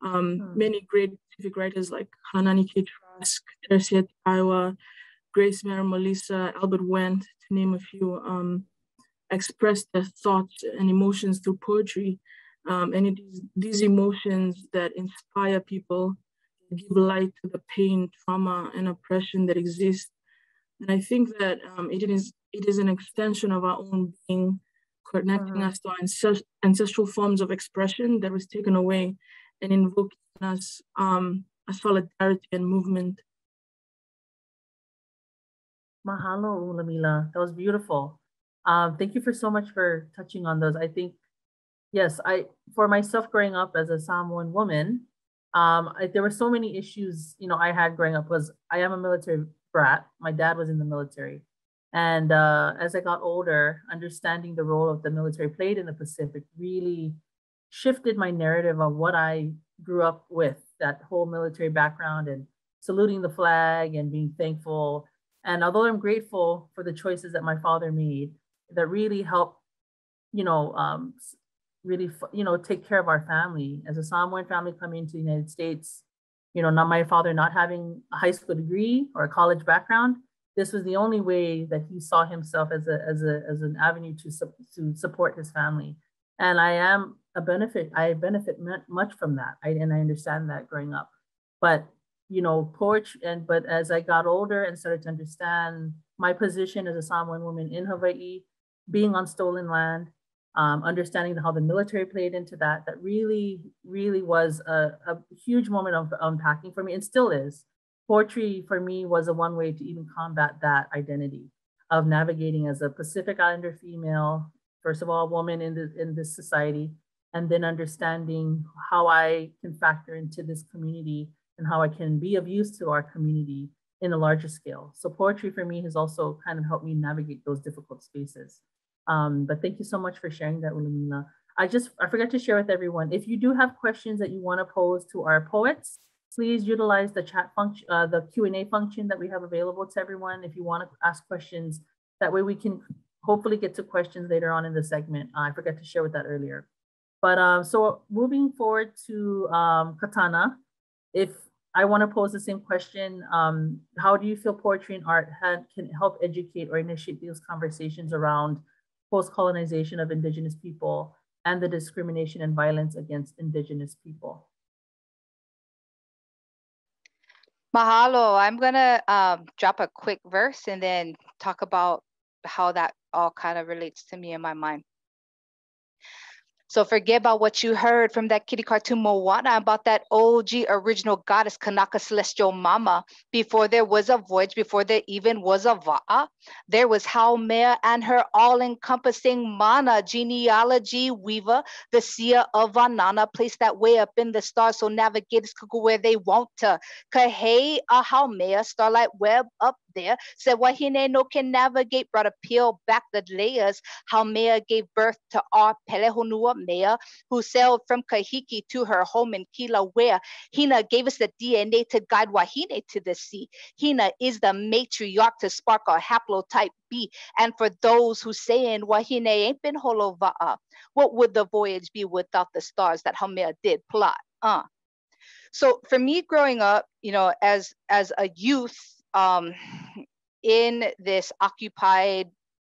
Um, mm-hmm. Many great Pacific writers like Haunani-Kay Trask, Teresia Teaiwa, Grace Mera Molisa, Albert Wendt, to name a few, um, express their thoughts and emotions through poetry. Um, and it is these emotions that inspire people, give light to the pain, trauma, and oppression that exist. And I think that um, it is it is an extension of our own being, connecting uh-huh. us to our ancestral forms of expression that was taken away, and invoking us um, a solidarity and movement. Mahalo, Ulamila. That was beautiful. Um, thank you for so much for touching on those. I think, yes, I for myself growing up as a Samoan woman, um, I, there were so many issues, you know, I had growing up was I am a military brat. My dad was in the military. And uh, as I got older, understanding the role of the military played in the Pacific really shifted my narrative of what I grew up with, that whole military background and saluting the flag and being thankful. And although I'm grateful for the choices that my father made that really helped, you know, um, really, you know, take care of our family. As a Samoan family coming to the United States, you know, not my father not having a high school degree or a college background, this was the only way that he saw himself as a as a as an avenue to to support his family. And I am a benefit. I benefit much from that. I, and I understand that growing up. But you know, porch and but as I got older and started to understand my position as a Samoan woman in Hawaii, being on stolen land, um, understanding how the military played into that, that really, really was a, a huge moment of unpacking for me and still is. Poetry for me was a one way to even combat that identity of navigating as a Pacific Islander female, first of all, a woman in, the, in this society, and then understanding how I can factor into this community and how I can be of use to our community in a larger scale. So poetry for me has also kind of helped me navigate those difficult spaces. Um, but thank you so much for sharing that, Ulamila. I just, I forgot to share with everyone, if you do have questions that you wanna pose to our poets, please utilize the chat function, uh, the Q&A function that we have available to everyone. If you wanna ask questions, that way we can hopefully get to questions later on in the segment. Uh, I forgot to share with that earlier. But um, so moving forward to um, Katana, if I want to pose the same question, um, how do you feel poetry and art had, can help educate or initiate these conversations around post-colonization of Indigenous people and the discrimination and violence against Indigenous people. Mahalo. I'm going to um, drop a quick verse and then talk about how that all kind of relates to me in my mind. So forget about what you heard from that kitty cartoon Moana about that OG original goddess Kanaka celestial mama. Before there was a voyage, before there even was a Va'a, there was Haumea and her all-encompassing mana genealogy weaver, the seer of Vanana, placed that way up in the stars so navigators could go where they want to. Kahei a Haumea, starlight web up there. Said Wahine no can navigate, brought a peel back the layers. Haumea gave birth to our Pelehonuamea, who sailed from Kahiki to her home in Kilauea. Hina gave us the DNA to guide Wahine to the sea. Hina is the matriarch to spark our haplotype B. And for those who say in Wahine ain't been holova'a, what would the voyage be without the stars that Haumea did plot? Uh. So for me growing up, you know, as as a youth, um, in this occupied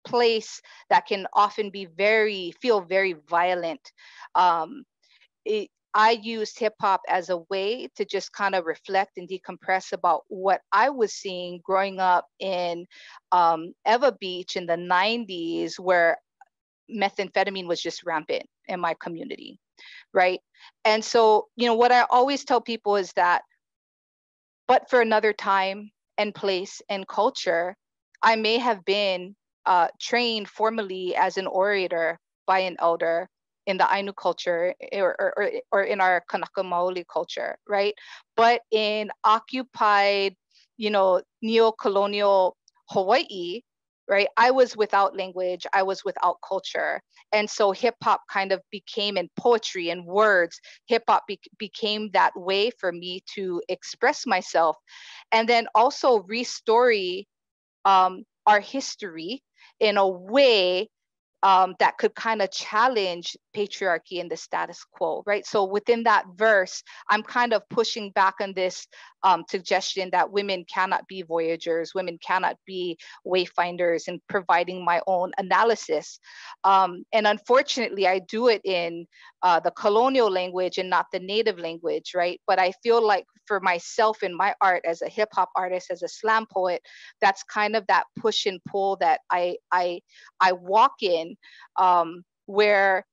place that can often be very feel very violent. Um, it, i used hip hop as a way to just kind of reflect and decompress about what i was seeing growing up in um, Ewa Beach in the 90s where methamphetamine was just rampant in my community right? And so you know what i always tell people is that but for another time and place and culture, I may have been uh, trained formally as an orator by an elder in the Ainu culture or, or, or in our Kanaka Maoli culture, right? But in occupied, you know, neo-colonial Hawaii, right? I was without language, I was without culture. And so hip hop kind of became in poetry and words, hip hop be- became that way for me to express myself and then also restory um, our history in a way um, that could kind of challenge patriarchy and the status quo, right? So within that verse, I'm kind of pushing back on this um, suggestion that women cannot be voyagers, women cannot be wayfinders, and providing my own analysis. Um, and unfortunately, I do it in uh, the colonial language and not the native language, right? But I feel like for myself in my art as a hip hop artist, as a slam poet, that's kind of that push and pull that I I I walk in, um, where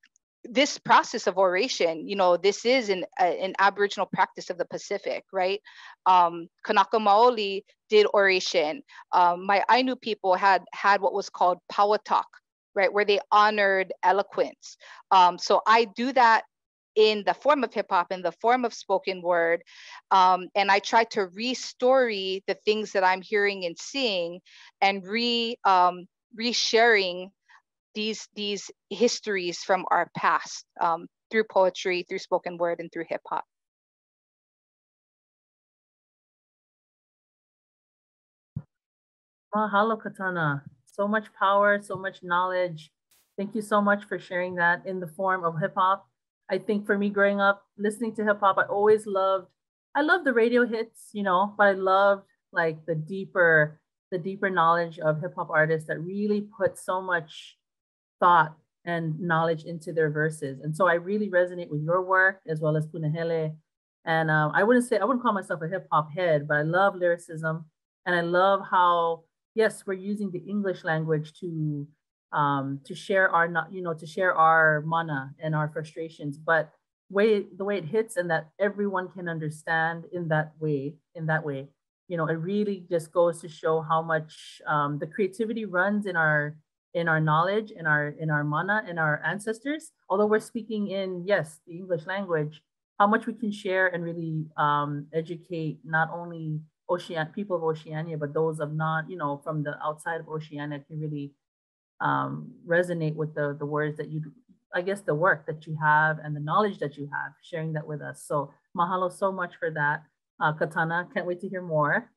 this process of oration, you know, this is an, an Aboriginal practice of the Pacific, right? Um, Kanaka Maoli did oration. Um, my Ainu people had had what was called power talk, right? Where they honored eloquence. Um, so I do that in the form of hip hop, in the form of spoken word. Um, and I try to re-story the things that I'm hearing and seeing and re um, re-sharing these these histories from our past um, through poetry, through spoken word, and through hip hop. Mahalo, Katana. So much power, so much knowledge. Thank you so much for sharing that in the form of hip hop. I think for me growing up, listening to hip hop, I always loved, I loved the radio hits, you know, but I loved like the deeper, the deeper knowledge of hip hop artists that really put so much thought and knowledge into their verses. And so I really resonate with your work as well as Punahele. And um, I wouldn't say, I wouldn't call myself a hip hop head, but I love lyricism. And I love how yes, we're using the English language to um, to share our not you know to share our mana and our frustrations, but way the way it hits and that everyone can understand in that way in that way you know it really just goes to show how much um, the creativity runs in our in our knowledge in our in our mana in our ancestors. Although we're speaking in yes the english language how much we can share and really um, educate not only Ocean people of Oceania, but those of not, you know, from the outside of Oceania can really um, resonate with the the words that you, I guess, the work that you have and the knowledge that you have, sharing that with us. So mahalo so much for that, uh, Katana. Can't wait to hear more.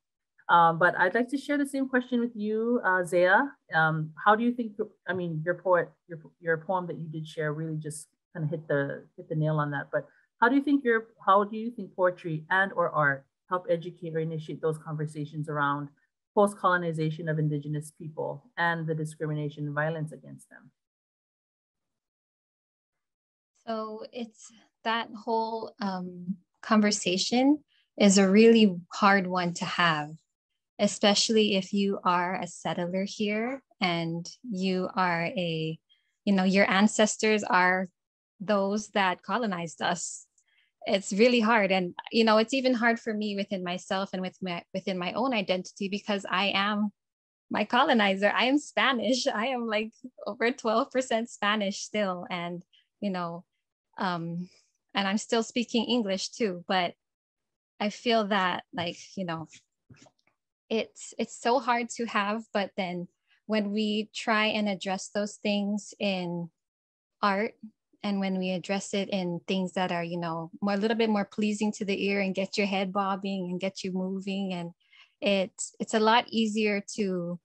Um, but I'd like to share the same question with you, uh, Zea. Um, how do you think? I mean, your poet, your your poem that you did share really just kind of hit the hit the nail on that. But how do you think your how do you think poetry and or art help educate or initiate those conversations around post-colonization of indigenous people and the discrimination and violence against them. So it's that whole um, conversation is a really hard one to have especially if you are a settler here and you are a you know your ancestors are those that colonized us it's really hard. And you know it's even hard for me within myself and with my within my own identity because i am my colonizer. I am spanish. I am like over 12% spanish still and you know um and i'm still speaking english too but i feel that like you know it's it's so hard to have but then when we try and address those things in art and when we address it in things that are you know more a little bit more pleasing to the ear and get your head bobbing and get you moving. And it's it's a lot easier to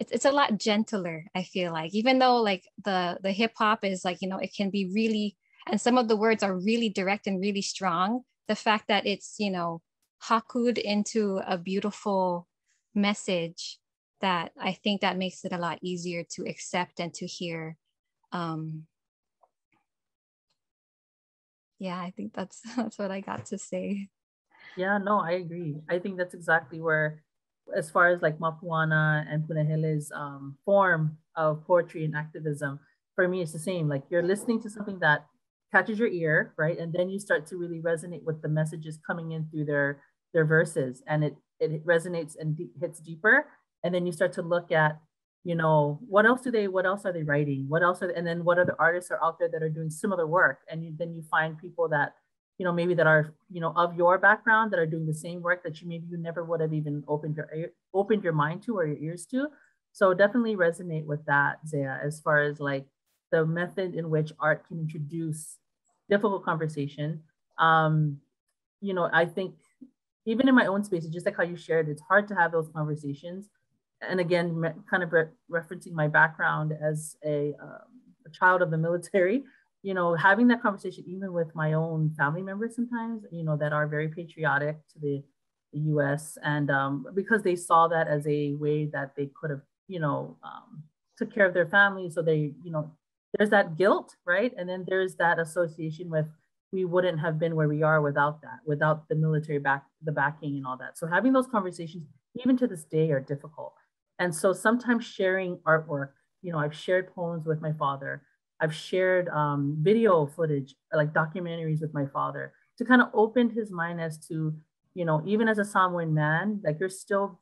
it's, it's a lot gentler i feel like even though like the the hip hop is like you know it can be really and some of the words are really direct and really strong. The fact that it's you know hakued into a beautiful message that i think that makes it a lot easier to accept and to hear um, yeah, I think that's that's what I got to say. Yeah, no, I agree. I think that's exactly where, as far as like Mapuana and Punahele's um, form of poetry and activism, for me, it's the same. Like you're listening to something that catches your ear, right? And then you start to really resonate with the messages coming in through their their verses, and it it resonates and de- hits deeper. And then you start to look at you know what else do they what else are they writing? What else are and then what other artists are out there that are doing similar work? And you, then you find people that you know maybe that are you know of your background that are doing the same work that you maybe you never would have even opened your opened your mind to or your ears to. So definitely resonate with that Zea as far as like the method in which art can introduce difficult conversation. Um you know i think even in my own space just like how you shared it's hard to have those conversations and again, kind of re referencing my background as a, um, a, child of the military, you know, having that conversation even with my own family members sometimes, you know, that are very patriotic to the, the U.S. and um, because they saw that as a way that they could have, you know, um, took care of their family, so they, you know, there's that guilt, right? And then there's that association with we wouldn't have been where we are without that, without the military back, the backing and all that. So having those conversations, even to this day, are difficult. And so sometimes sharing artwork, you know, I've shared poems with my father. I've shared um, video footage, like documentaries with my father to kind of open his mind as to, you know, even as a Samoan man, like you're still,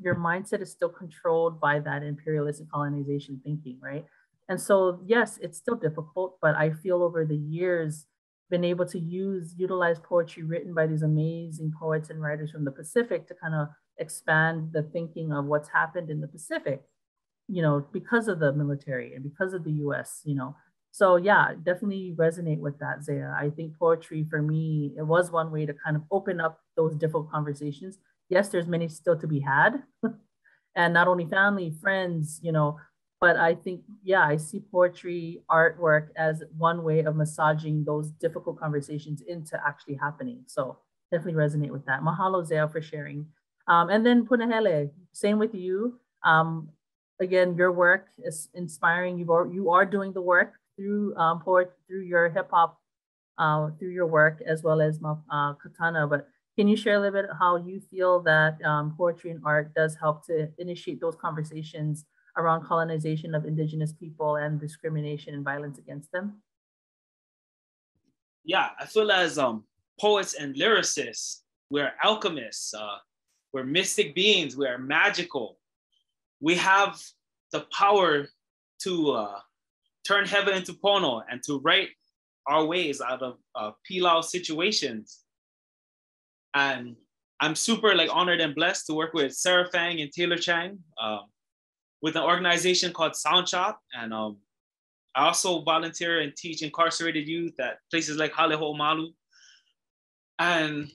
your mindset is still controlled by that imperialistic colonization thinking, right? And so, yes, it's still difficult, but I feel over the years, been able to use, utilize poetry written by these amazing poets and writers from the Pacific to kind of expand the thinking of what's happened in the Pacific, you know, because of the military and because of the US, you know. So yeah, definitely resonate with that, Zea. I think poetry for me, it was one way to kind of open up those difficult conversations. Yes, there's many still to be had. and not only family, friends, you know, but I think, yeah, I see poetry, artwork as one way of massaging those difficult conversations into actually happening. So definitely resonate with that. Mahalo, Zea, for sharing. Um, and then Punahele, same with you. Um, again, your work is inspiring. You are, you are doing the work through um, poet, through your hip hop, uh, through your work, as well as uh, Katana. But can you share a little bit how you feel that um, poetry and art does help to initiate those conversations around colonization of indigenous people and discrimination and violence against them? Yeah, I feel as um, poets and lyricists, we're alchemists, uh, we're mystic beings, we are magical. We have the power to uh, turn hewa into pono and to write our ways out of uh, pilau situations. And I'm super like honored and blessed to work with Sarah Fang and Taylor Chang. Um, with an organization called Sound Shop. And um, I also volunteer and teach incarcerated youth at places like Hale Ho'omalu. And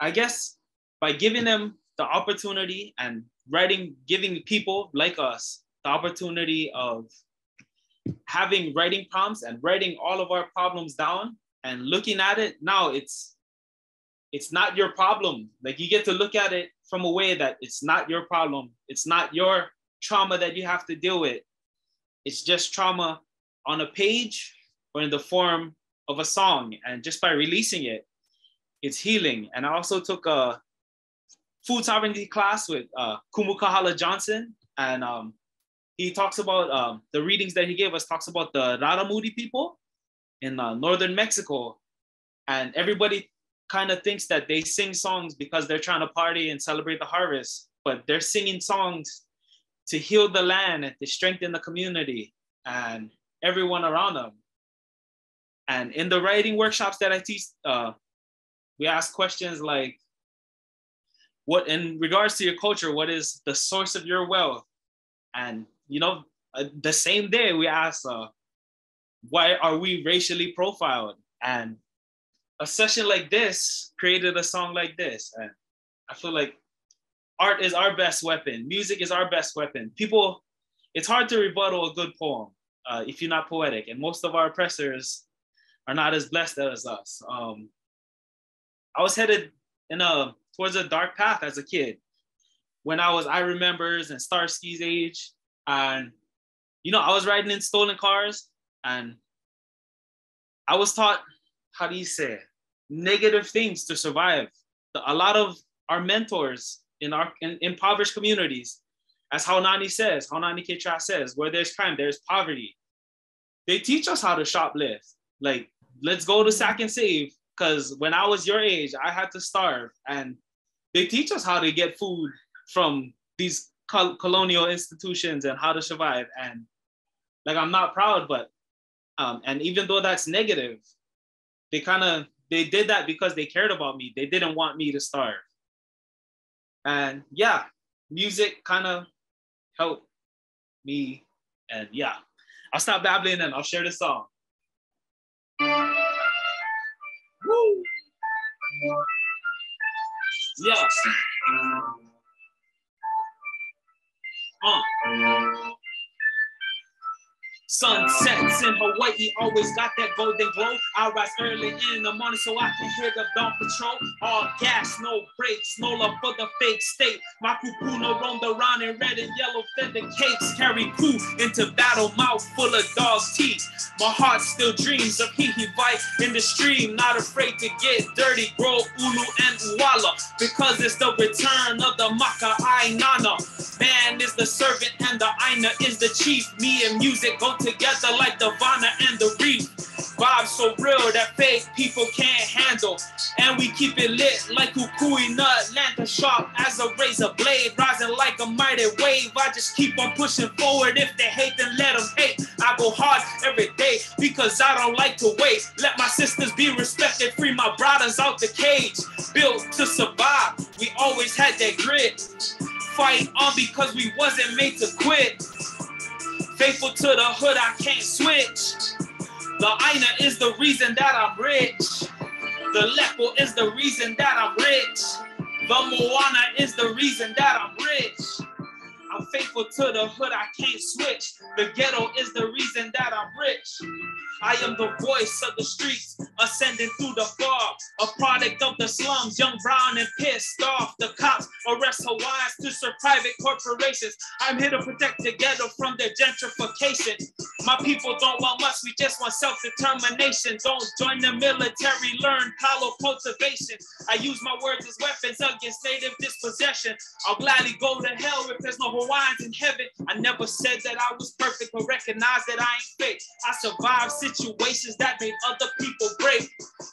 I guess by giving them the opportunity and writing, giving people like us the opportunity of having writing prompts and writing all of our problems down and looking at it, now it's it's not your problem. Like you get to look at it from a way that it's not your problem. It's not your trauma that you have to deal with. It's just trauma on a page or in the form of a song. And just by releasing it, it's healing. And I also took a food sovereignty class with uh, Kumu Kahala Johnson. And um, he talks about um, the readings that he gave us, talks about the Raramuri people in uh, northern Mexico. And everybody kind of thinks that they sing songs because they're trying to party and celebrate the harvest, but they're singing songs to heal the land and to strengthen the community and everyone around them. And in the writing workshops that I teach, uh, we ask questions like, what in regards to your culture, what is the source of your wealth? And you know, uh, the same day we asked uh, why are we racially profiled? And a session like this created a song like this. And I feel like art is our best weapon. Music is our best weapon. People, it's hard to rebuttal a good poem uh, if you're not poetic, and most of our oppressors are not as blessed as us. Um, I was headed in a towards a dark path as a kid when I was I remembers and Starsky's age, and you know I was riding in stolen cars, and I was taught how do you say negative things to survive. A lot of our mentors in our in impoverished communities. As how Nani says, Haunani-Kay Trask says, where there's crime, there's poverty. They teach us how to shoplift. Like, let's go to sack and save. Because when I was your age, I had to starve. And they teach us how to get food from these col- colonial institutions and how to survive. And like, I'm not proud, but, um, and even though that's negative, they kind of, they did that because they cared about me. They didn't want me to starve. And yeah, music kind of helped me. And yeah, I'll stop babbling and I'll share the song. Yeah. Uh. Sunsets in Hawaii always got that golden glow. I rise early in the morning so I can hear the dawn patrol. All gas, no brakes, no love for the fake state. My kupuna roamed around in red and yellow feather capes. Carry coup into battle, mouth full of dog's teeth. My heart still dreams of he fight in the stream. Not afraid to get dirty, grow ulu and uwala. Because it's the return of the maka ainana. Man is the servant and the aina is the chief. Me and music go together like the Vana and the Reef. Vibe so real that fake people can't handle. And we keep it lit like kukui nut, lantern sharp as a razor blade, rising like a mighty wave. I just keep on pushing forward. If they hate, then let them hate. I go hard every day because I don't like to wait. Let my sisters be respected, free my brothers out the cage. Built to survive, we always had that grit. Fight on because we wasn't made to quit. Faithful to the hood, I can't switch. The Aina is the reason that I'm rich. The Lepo is the reason that I'm rich. The Moana is the reason that I'm rich. I'm faithful to the hood, I can't switch. The ghetto is the reason that I'm rich. I am the voice of the streets, ascending through the fog, a product of the slums, young, brown, and pissed off. The cops arrest Hawaiians to serve private corporations. I'm here to protect the ghetto from their gentrification. My people don't want much, we just want self determination. Don't join the military, learn hollow cultivation. I use my words as weapons against native dispossession. I'll gladly go to hell if there's no Hawaiians in heaven. I never said that I was perfect, but recognize that I ain't fake. I survived situations that made other people break.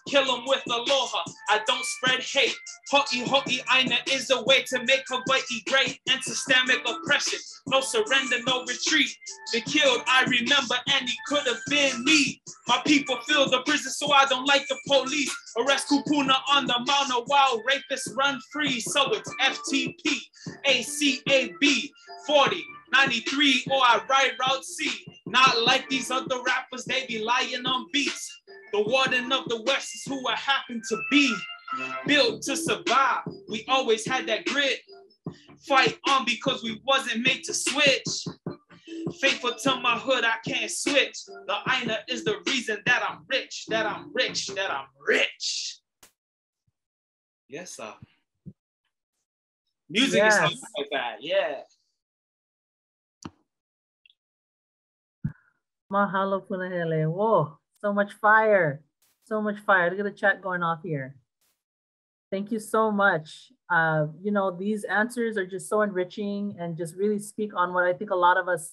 Kill them with aloha. I don't spread hate. Hoki ho'i aina is a way to make Hawaii great and systemic oppression. No surrender, no retreat. They killed, I remember, and he could have been me. My people fill the prison, so I don't like the police. Arrest Kupuna on the mountain while rapists run free. So it's FTP, ACAB, 40. 93 or I ride Route C. Not like these other rappers, they be lying on beats. The warden of the West is who I happen to be. Built to survive, we always had that grit. Fight on because we wasn't made to switch. Faithful to my hood, I can't switch. The Aina is the reason that I'm rich, that I'm rich, that I'm rich. Yes, sir. Music Yes. is like that, yeah. Mahalo punahele. Whoa, so much fire. So much fire. Look at the chat going off here. Thank you so much. Uh, you know, these answers are just so enriching and just really speak on what I think a lot of us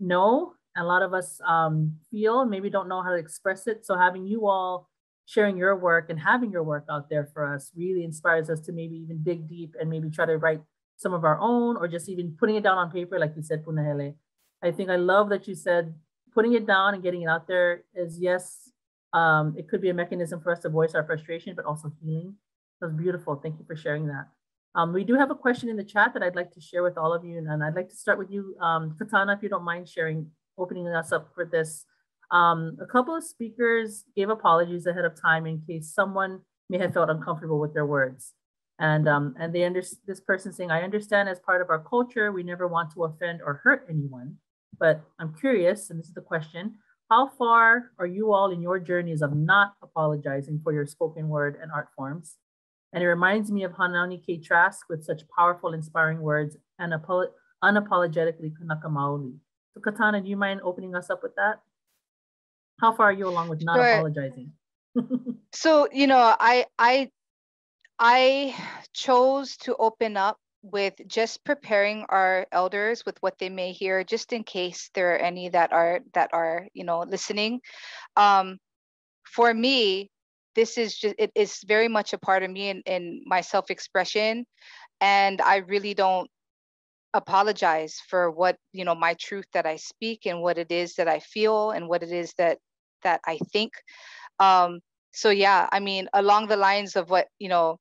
know a lot of us um, feel, maybe don't know how to express it. So having you all sharing your work and having your work out there for us really inspires us to maybe even dig deep and maybe try to write some of our own or just even putting it down on paper, like you said, Punahele. I think I love that you said putting it down and getting it out there is yes, um, it could be a mechanism for us to voice our frustration, but also healing. That's beautiful. Thank you for sharing that. Um, we do have a question in the chat that I'd like to share with all of you, and, I'd like to start with you, um, Katana, if you don't mind sharing, opening us up for this. Um, a couple of speakers gave apologies ahead of time in case someone may have felt uncomfortable with their words. And, um, and they under, this person saying, I understand as part of our culture, we never want to offend or hurt anyone. But I'm curious, and this is the question, how far are you all in your journeys of not apologizing for your spoken word and art forms? And it reminds me of Haunani-Kay Trask with such powerful, inspiring words and apo- unapologetically Kanaka Maoli. So Katana, do you mind opening us up with that? How far are you along with not Sure. apologizing? so you know i i i chose to open up with just preparing our elders with what they may hear just in case there are any that are that are you know listening um for me this is just it is very much a part of me and, my self-expression and i really don't apologize for what you know my truth that i speak and what it is that i feel and what it is that that i think. Um so yeah i mean along the lines of what you know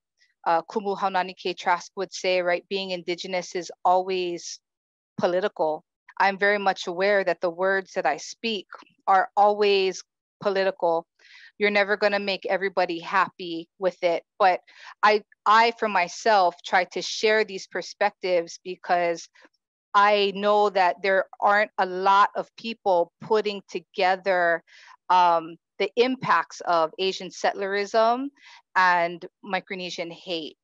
uh, kumu Haunani-Kay Trask would say right being indigenous is always political. I'm very much aware that the words that i speak are always political you're never going to make everybody happy with it. But i i for myself try to share these perspectives because i know that there aren't a lot of people putting together um, the impacts of asian settlerism and micronesian hate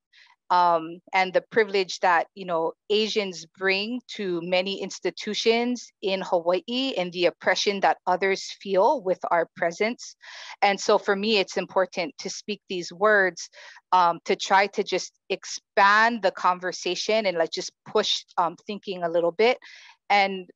um, and the privilege that you know Asians bring to many institutions in Hawaii and the oppression that others feel with our presence. And so for me, it's important to speak these words um, to try to just expand the conversation and like just push um, thinking a little bit. And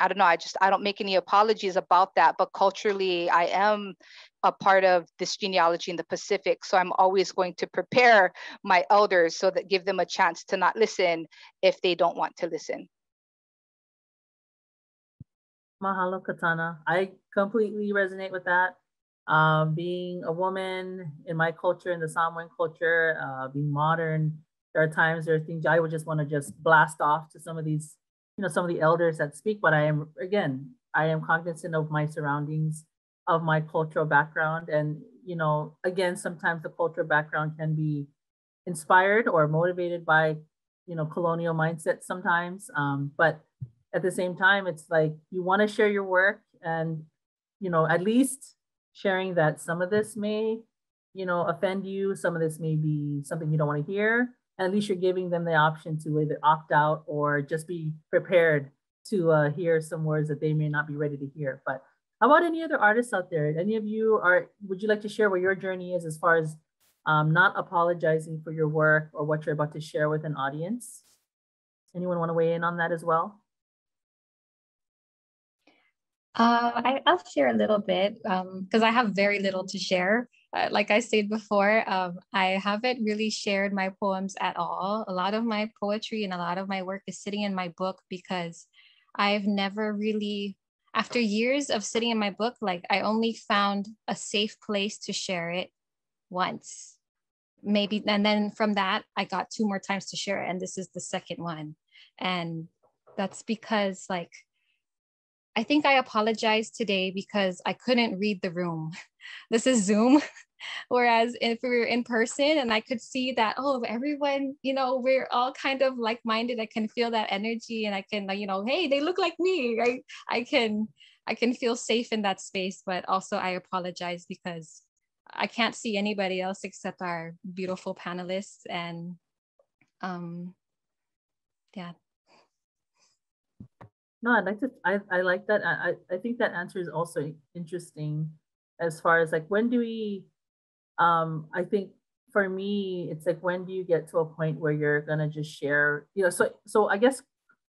I don't know. I just I don't make any apologies about that. But culturally, I am a part of this genealogy in the Pacific, so I'm always going to prepare my elders so that give them a chance to not listen if they don't want to listen. Mahalo, Katana. I completely resonate with that. Um, being a woman in my culture, in the Samoan culture, uh, being modern, there are times there are things I would just want to just blast off to some of these, you know, some of the elders that speak. But I am again, I am cognizant of my surroundings, of my cultural background, and you know, again, sometimes the cultural background can be inspired or motivated by, you know, colonial mindset sometimes. Um, but at the same time, it's like you want to share your work and, you know, at least sharing that some of this may, you know, offend you. Some of this may be something you don't want to hear. And at least you're giving them the option to either opt out or just be prepared to uh, hear some words that they may not be ready to hear. But how about any other artists out there? Any of you are, would you like to share what your journey is as far as um, not apologizing for your work or what you're about to share with an audience? Anyone want to weigh in on that as well? Uh, I, will share a little bit because um, I have very little to share. Uh, like I said before, um, I haven't really shared my poems at all. A lot of my poetry and a lot of my work is sitting in my book because I've never really, after years of sitting in my book, like I only found a safe place to share it once. Maybe, and then from that, I got two more times to share it. And this is the second one. And that's because, like, I think I apologized today because I couldn't read the room. This is Zoom. Whereas if we were in person and I could see that, oh, everyone, you know, we're all kind of like minded. I can feel that energy and I can, you know, hey, they look like me, right? I can, I can feel safe in that space. But also, I apologize because I can't see anybody else except our beautiful panelists. And um, yeah, no, I'd like to, I, I like that. I, I think that answer is also interesting as far as like, when do we, um, I think for me, it's like, when do you get to a point where you're going to just share, you know, so, so I guess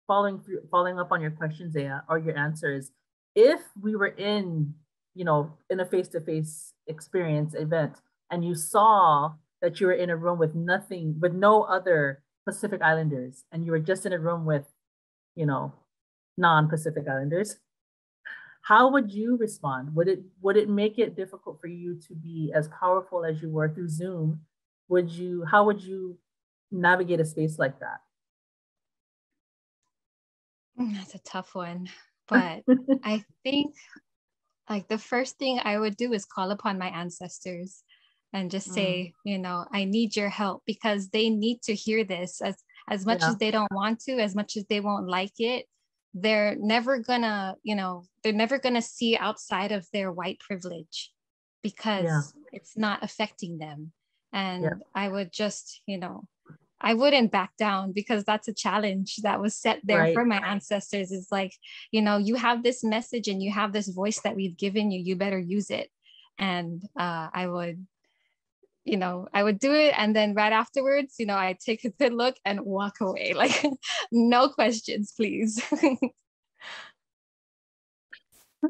following through, following up on your question, Zea, or your answer is, if we were in, you know, in a face-to-face experience event and you saw that you were in a room with nothing, with no other Pacific Islanders, and you were just in a room with, you know, non-Pacific Islanders. How would you respond? Would it would it make it difficult for you to be as powerful as you were through Zoom? Would you how would you navigate a space like that? Mm, that's a tough one. But I think like the first thing I would do is call upon my ancestors and just say, mm. you know, I need your help because they need to hear this as as much yeah. as they don't want to, as much as they won't like it, they're never gonna you know they're never gonna see outside of their white privilege because yeah. it's not affecting them and yeah. i would just you know i wouldn't back down because that's a challenge that was set there right. for my ancestors is like you know you have this message and you have this voice that we've given you you better use it and uh, i would you know, I would do it. And then right afterwards, you know, I take a good look and walk away. Like, no questions, please.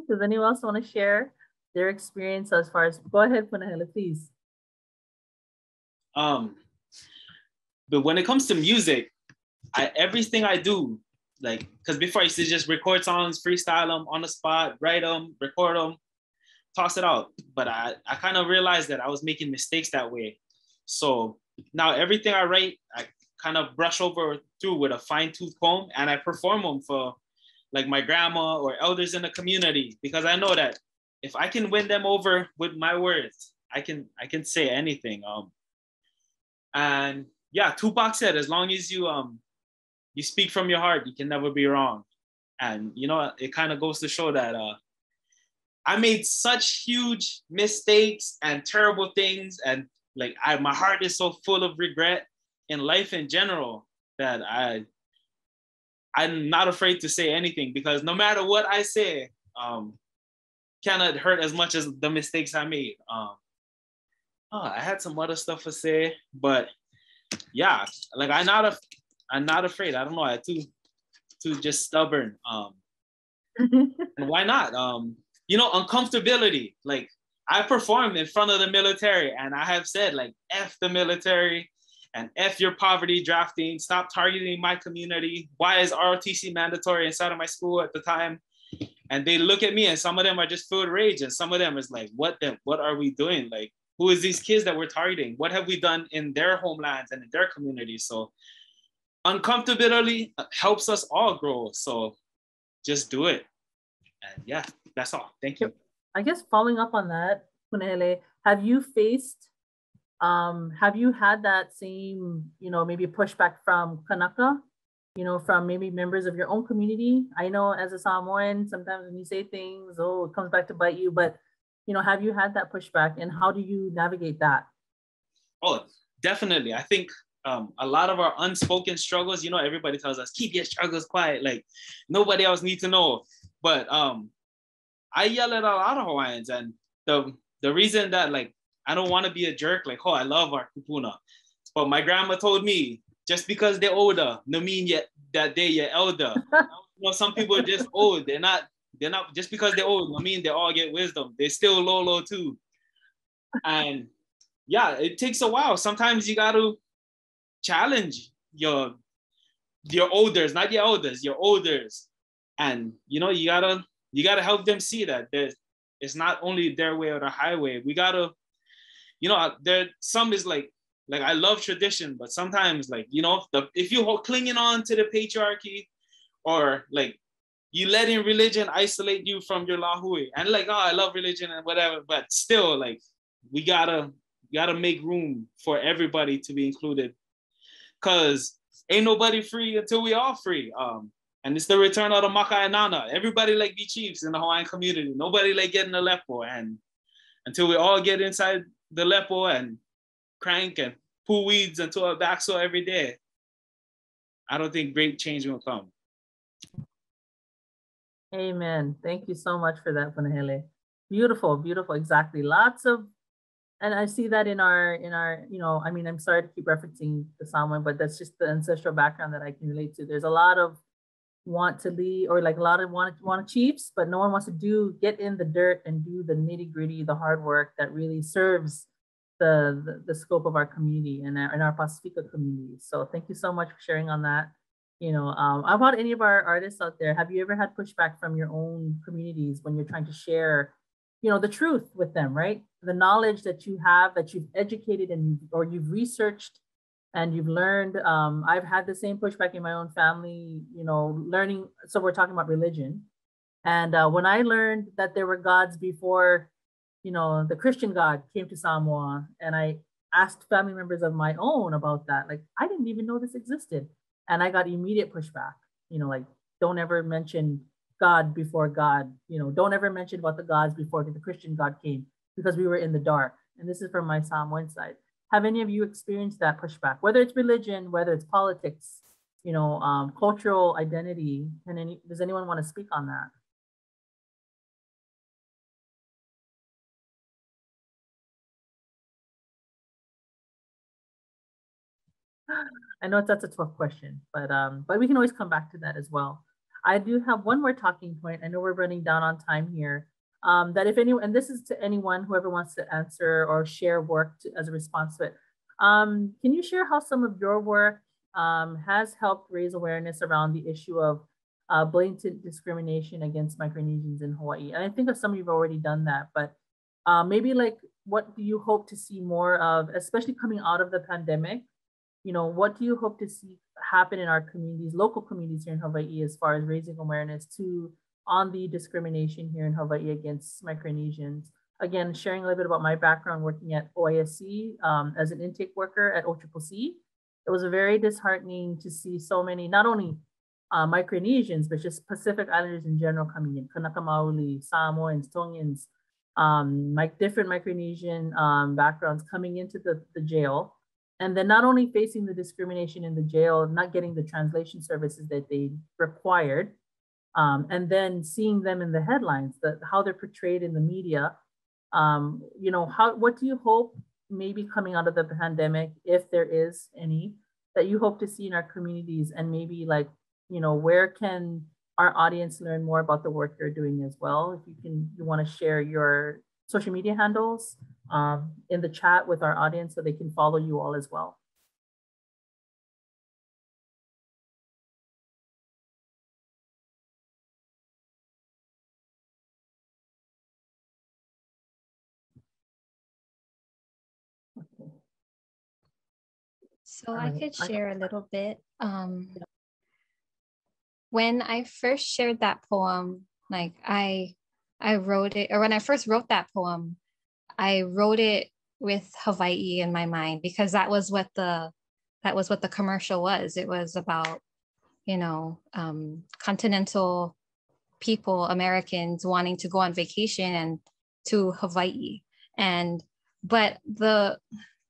Does anyone else want to share their experience as far as go ahead, Punahele, please. Um, but when it comes to music, I everything I do, like, because before I used to just record songs, freestyle them on the spot, write them, record them, toss it out. But I, I kind of realized that I was making mistakes that way. So now everything I write, I kind of brush over through with a fine tooth comb and I perform them for like my grandma or elders in the community because I know that if I can win them over with my words, I can I can say anything. Um, and yeah, Tupac said, as long as you um you speak from your heart, you can never be wrong. And you know, it kind of goes to show that uh I made such huge mistakes and terrible things, and like I, my heart is so full of regret in life in general that I, I'm not afraid to say anything because no matter what I say, um, cannot hurt as much as the mistakes I made. Um, oh, I had some other stuff to say, but yeah, like I'm not a, I'm not afraid. I don't know. I too, too just stubborn. Um, and why not? Um, you know, uncomfortability. Like I performed in front of the military, and I have said like f the military and F your poverty drafting, stop targeting my community. Why is ROTC mandatory inside of my school at the time? And they look at me and some of them are just filled rage and some of them is like, what the, what are we doing? Like, who is these kids that we're targeting? What have we done in their homelands and in their communities? So uncomfortability helps us all grow. So just do it. And yeah, that's all. Thank you. I guess following up on that, Punahele, have you faced um, have you had that same, you know, maybe pushback from Kanaka, you know, from maybe members of your own community? I know as a Samoan, sometimes when you say things, oh, it comes back to bite you, but, you know, have you had that pushback and how do you navigate that? Oh, definitely. I think um, a lot of our unspoken struggles, you know, everybody tells us, keep your struggles quiet. Like nobody else needs to know. But um, I yell at a lot of Hawaiians and the, the reason that like I don't want to be a jerk like, oh, I love our kupuna. But my grandma told me, just because they're older, no mean yet that they're your elder. you know, some people are just old. They're not, they're not just because they're old, I mean they all get wisdom. They're still low, low too. And yeah, it takes a while. Sometimes you gotta challenge your your elders, not your elders, your elders. And you know, you gotta you gotta help them see that there's it's not only their way or the highway. We gotta you know, there some is like like I love tradition, but sometimes like you know, the, if you're clinging on to the patriarchy, or like you letting religion isolate you from your lahui, and like oh I love religion and whatever, but still like we gotta gotta make room for everybody to be included, cause ain't nobody free until we all free. Um, and it's the return of the maka'āinana. Everybody like be chiefs in the Hawaiian community. Nobody like getting a lepo. And until we all get inside the lepo and crank and pull weeds until our backsaw every day, I don't think great change will come. Amen. Thank you so much for that, Punahele. Beautiful, beautiful. Exactly. Lots of, and I see that in our, in our, you know, I mean, I'm sorry to keep referencing the Samoan, but that's just the ancestral background that I can relate to. There's a lot of want to lead or like a lot of want to want to chiefs, but no one wants to do get in the dirt and do the nitty gritty, the hard work that really serves the, the, the scope of our community and our, and our Pacifica community. So thank you so much for sharing on that. You know, um, about any of our artists out there, have you ever had pushback from your own communities when you're trying to share, you know, the truth with them, right? The knowledge that you have, that you've educated and or you've researched and you've learned um, i've had the same pushback in my own family you know learning so we're talking about religion. And uh, when i learned that there were gods before you know the christian god came to samoa and i asked family members of my own about that like i didn't even know this existed. And i got immediate pushback you know like don't ever mention god before god you know don't ever mention about the gods before the christian god came because we were in the dark. And this is from my samoan side have any of you experienced that pushback, whether it's religion, whether it's politics, you know, um, cultural identity? And any, does anyone want to speak on that? I know that's a tough question, but um, but we can always come back to that as well. I do have one more talking point. I know we're running down on time here um, that if anyone, and this is to anyone, whoever wants to answer or share work to, as a response to it, um, can you share how some of your work um, has helped raise awareness around the issue of uh, blatant discrimination against Micronesians in Hawaii? And I think of some of you've already done that, but uh, maybe like what do you hope to see more of, especially coming out of the pandemic? You know, what do you hope to see happen in our communities, local communities here in Hawaii, as far as raising awareness to on the discrimination here in Hawaii against Micronesians. Again, sharing a little bit about my background working at OISC um, as an intake worker at OCCC. It was very disheartening to see so many, not only uh, Micronesians, but just Pacific Islanders in general coming in, Kanaka Maoli, Samoans, Tongans, um, different Micronesian um, backgrounds coming into the, the jail. And then not only facing the discrimination in the jail, not getting the translation services that they required, um, and then seeing them in the headlines, the, how they're portrayed in the media. Um, you know, how what do you hope maybe coming out of the pandemic, if there is any, that you hope to see in our communities, and maybe like, you know, where can our audience learn more about the work you're doing as well. If you can, you want to share your social media handles um, in the chat with our audience so they can follow you all as well. So I could share a little bit. Um, when I first shared that poem, like I I wrote it, or when I first wrote that poem, I wrote it with Hawaii in my mind because that was what the that was what the commercial was. It was about, you know, um, continental people, Americans wanting to go on vacation and to Hawaii. And but the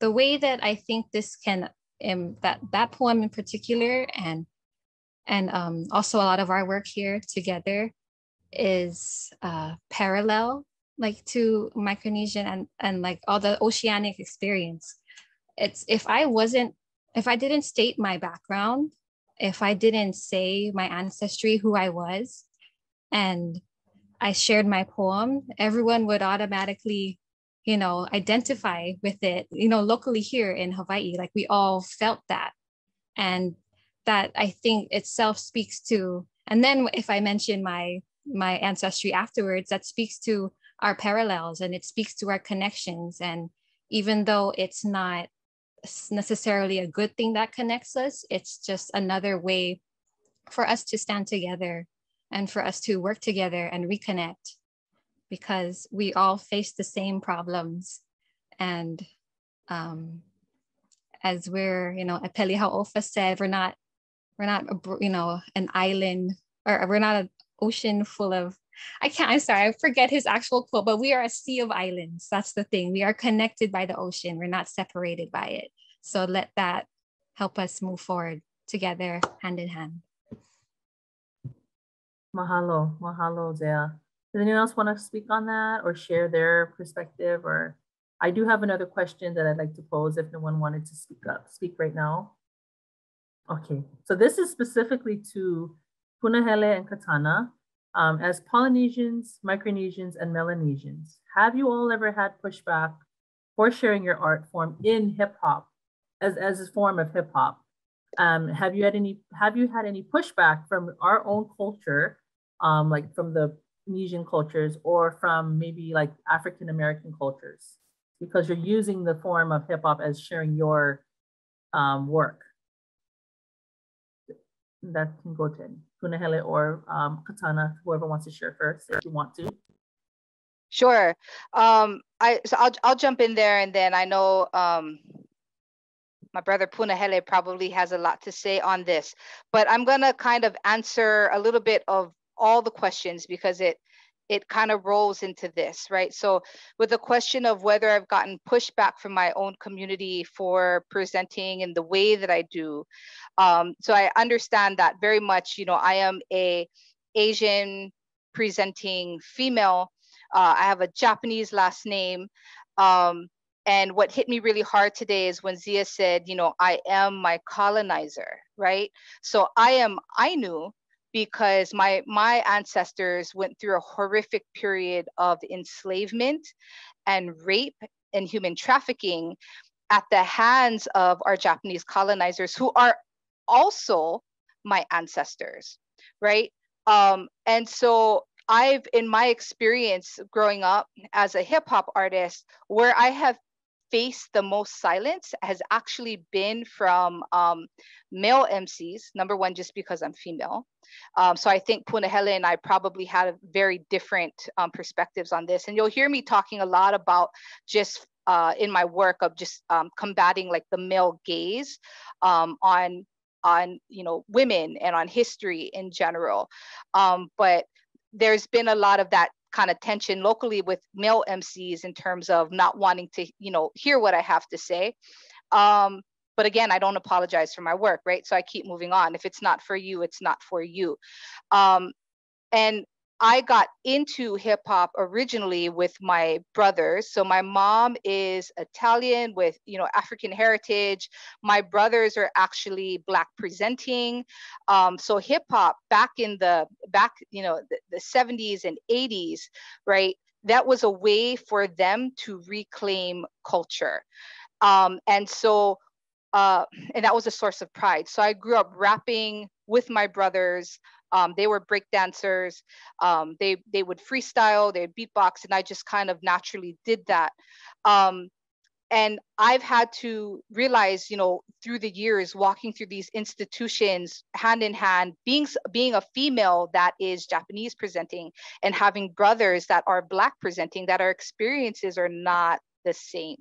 the way that I think this can um, that that poem in particular and and um, also a lot of our work here together is uh, parallel like to Micronesian and and like all the oceanic experience. It's if I wasn't if I didn't state my background, if I didn't say my ancestry, who I was, and I shared my poem, everyone would automatically you know, identify with it, you know, locally here in Hawaii, like we all felt that. And that I think itself speaks to, and then if I mention my my ancestry afterwards, that speaks to our parallels and it speaks to our connections. And even though it's not necessarily a good thing that connects us, it's just another way for us to stand together and for us to work together and reconnect because we all face the same problems. And um, as we're, you know, Epeli Hau'ofa said, we're not, we're not, you know, an island or we're not an ocean full of, I can't, I'm sorry, I forget his actual quote, but we are a sea of islands. That's the thing. We are connected by the ocean. We're not separated by it. So let that help us move forward together, hand in hand. Mahalo, mahalo, Zea. Does anyone else want to speak on that or share their perspective? Or I do have another question that I'd like to pose if no one wanted to speak up, speak right now. Okay, so this is specifically to Punahele and Katana. Um, as Polynesians, Micronesians, and Melanesians, have you all ever had pushback for sharing your art form in hip hop as, as a form of hip hop? Um, have you had any have you had any pushback from our own culture, um, like from the Indonesian cultures or from maybe like African American cultures because you're using the form of hip hop as sharing your um, work. That can go to Punahele or um, Katana, whoever wants to share first, if you want to. Sure. Um, I so I'll I'll jump in there, and then I know um, my brother Punahele probably has a lot to say on this, but I'm gonna kind of answer a little bit of all the questions because it it kind of rolls into this, right? So with the question of whether I've gotten pushback from my own community for presenting in the way that I do. Um, so I understand that very much, you know, I am a Asian presenting female. Uh, I have a Japanese last name. Um, and what hit me really hard today is when Zea said, you know, I am my colonizer, right? So I am Ainu, because my my ancestors went through a horrific period of enslavement and rape and human trafficking at the hands of our Japanese colonizers who are also my ancestors, right? Um, and so I've, in my experience growing up as a hip hop artist, where I have faced the most silence has actually been from um, male MCs. Number one, just because I'm female. Um, so I think Punahele and I probably had very different um, perspectives on this. And you'll hear me talking a lot about just uh, in my work of just um, combating like the male gaze um, on on you know women and on history in general. Um, but there's been a lot of that kind of tension locally with male MCs in terms of not wanting to, you know, hear what I have to say. Um, but again, I don't apologize for my work, right? So I keep moving on. If it's not for you, it's not for you. Um, and I got into hip hop originally with my brothers. So my mom is Italian with, you know, African heritage. My brothers are actually black presenting. Um, so hip hop back in the back, you know, the, the 70s and 80s, right? That was a way for them to reclaim culture. Um, and so uh, and that was a source of pride. So I grew up rapping with my brothers. Um, they were break dancers. Um, they they would freestyle, they would beatbox, and I just kind of naturally did that. Um, and I've had to realize, you know, through the years, walking through these institutions hand in hand, being being a female that is Japanese presenting, and having brothers that are Black presenting, that our experiences are not the same.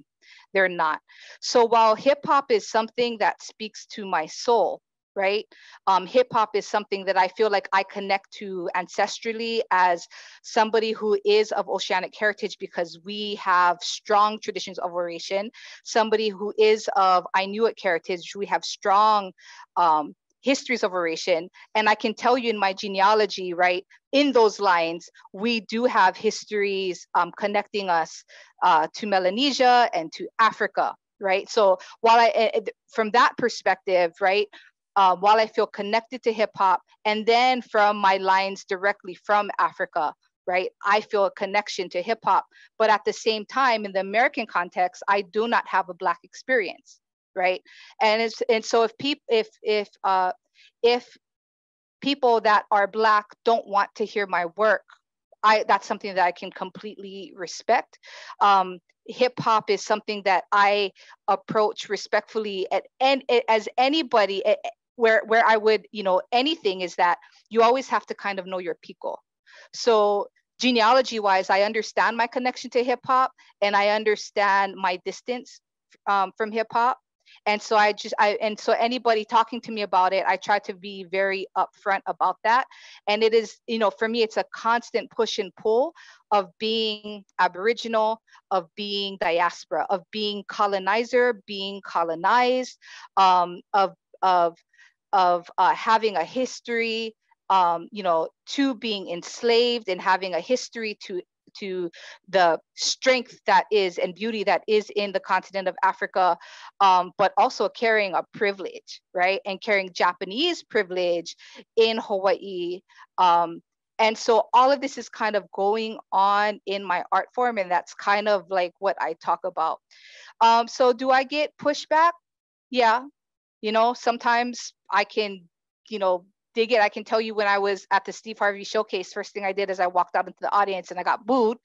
They're not. So while hip hop is something that speaks to my soul, right? Um, hip hop is something that I feel like I connect to ancestrally as somebody who is of oceanic heritage because we have strong traditions of oration. Somebody who is of Ainu heritage, we have strong um, histories of oration. And I can tell you in my genealogy, right, in those lines, we do have histories um, connecting us uh, to Melanesia and to Africa, right? So while I, eh, eh, from that perspective, right, uh, while I feel connected to hip hop, and then from my lines directly from Africa, right? I feel a connection to hip hop. But at the same time, in the American context, I do not have a Black experience, right? And it's and so if people if if uh, if people that are Black don't want to hear my work, I that's something that I can completely respect. Um, hip hop is something that I approach respectfully at and as anybody where where I would, you know, anything is that you always have to kind of know your piko. So genealogy wise, I understand my connection to hip hop and I understand my distance um, from hip hop. And so I just I and so anybody talking to me about it, I try to be very upfront about that. And it is, you know, for me, it's a constant push and pull of being Aboriginal, of being diaspora, of being colonizer, being colonized, um, of of of uh, having a history, um, you know, to being enslaved and having a history to to the strength that is and beauty that is in the continent of Africa, um, but also carrying a privilege, right? And carrying Japanese privilege in Hawaii. Um, and so all of this is kind of going on in my art form, and that's kind of like what I talk about. Um, so do I get pushback? Yeah, you know, sometimes I can, you know, dig it. I can tell you when I was at the Steve Harvey showcase, first thing I did is I walked out into the audience and I got booed.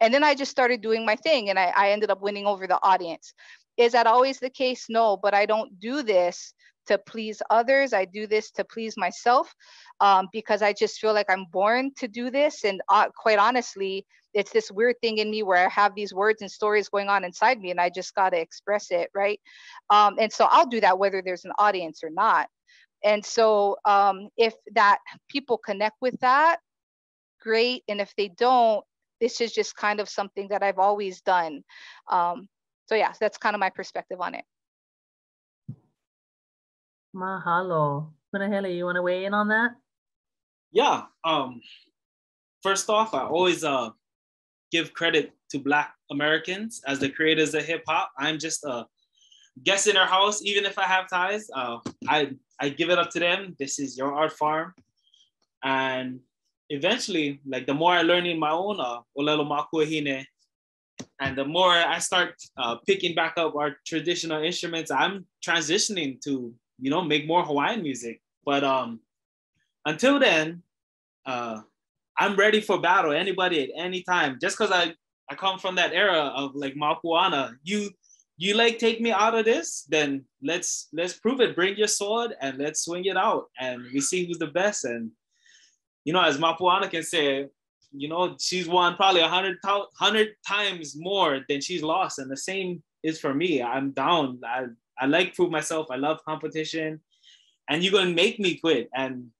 And then I just started doing my thing and I, I ended up winning over the audience. Is that always the case? No, but I don't do this to please others. I do this to please myself um, because I just feel like I'm born to do this. And uh, quite honestly, it's this weird thing in me where I have these words and stories going on inside me and I just got to express it, right? Um, and so I'll do that whether there's an audience or not. And so um, if that people connect with that, great. And if they don't, this is just kind of something that I've always done. Um, so yeah, that's kind of my perspective on it. Mahalo. Punahele, you want to weigh in on that? Yeah. Um, first off, I always uh, give credit to Black Americans as the creators of hip hop. I'm just a guest in their house, even if I have ties. Uh, I I give it up to them. This is your art farm, and eventually, like the more I learn in my own uh, olelo makuahine, and the more I start uh, picking back up our traditional instruments, I'm transitioning to you know make more Hawaiian music. But um, until then, uh, I'm ready for battle. Anybody at any time. Just because I I come from that era of like Mapuana, you you like take me out of this, then let's let's prove it. Bring your sword and let's swing it out, and we see who's the best. And you know, as Mapuana can say, you know, she's won probably a hundred hundred times more than she's lost, and the same is for me. I'm down. I I like prove myself. I love competition, and you're gonna make me quit. And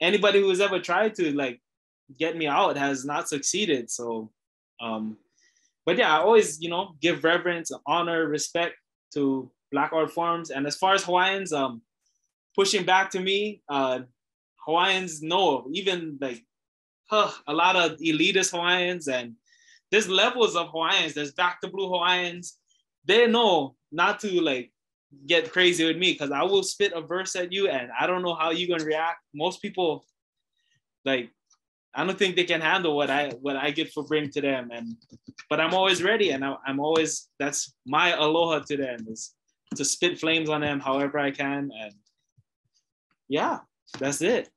anybody who's ever tried to like get me out has not succeeded. So, um, but yeah, I always, you know, give reverence, honor, respect to Black art forms. And as far as Hawaiians, um, pushing back to me, uh, Hawaiians know, even like huh, a lot of elitist Hawaiians and there's levels of Hawaiians. There's back to blue Hawaiians. They know not to like get crazy with me because I will spit a verse at you and I don't know how you're gonna react. Most people like I don't think they can handle what I what I get for bring to them. And but I'm always ready and I, I'm always that's my aloha to them is to spit flames on them however I can. And yeah, that's it.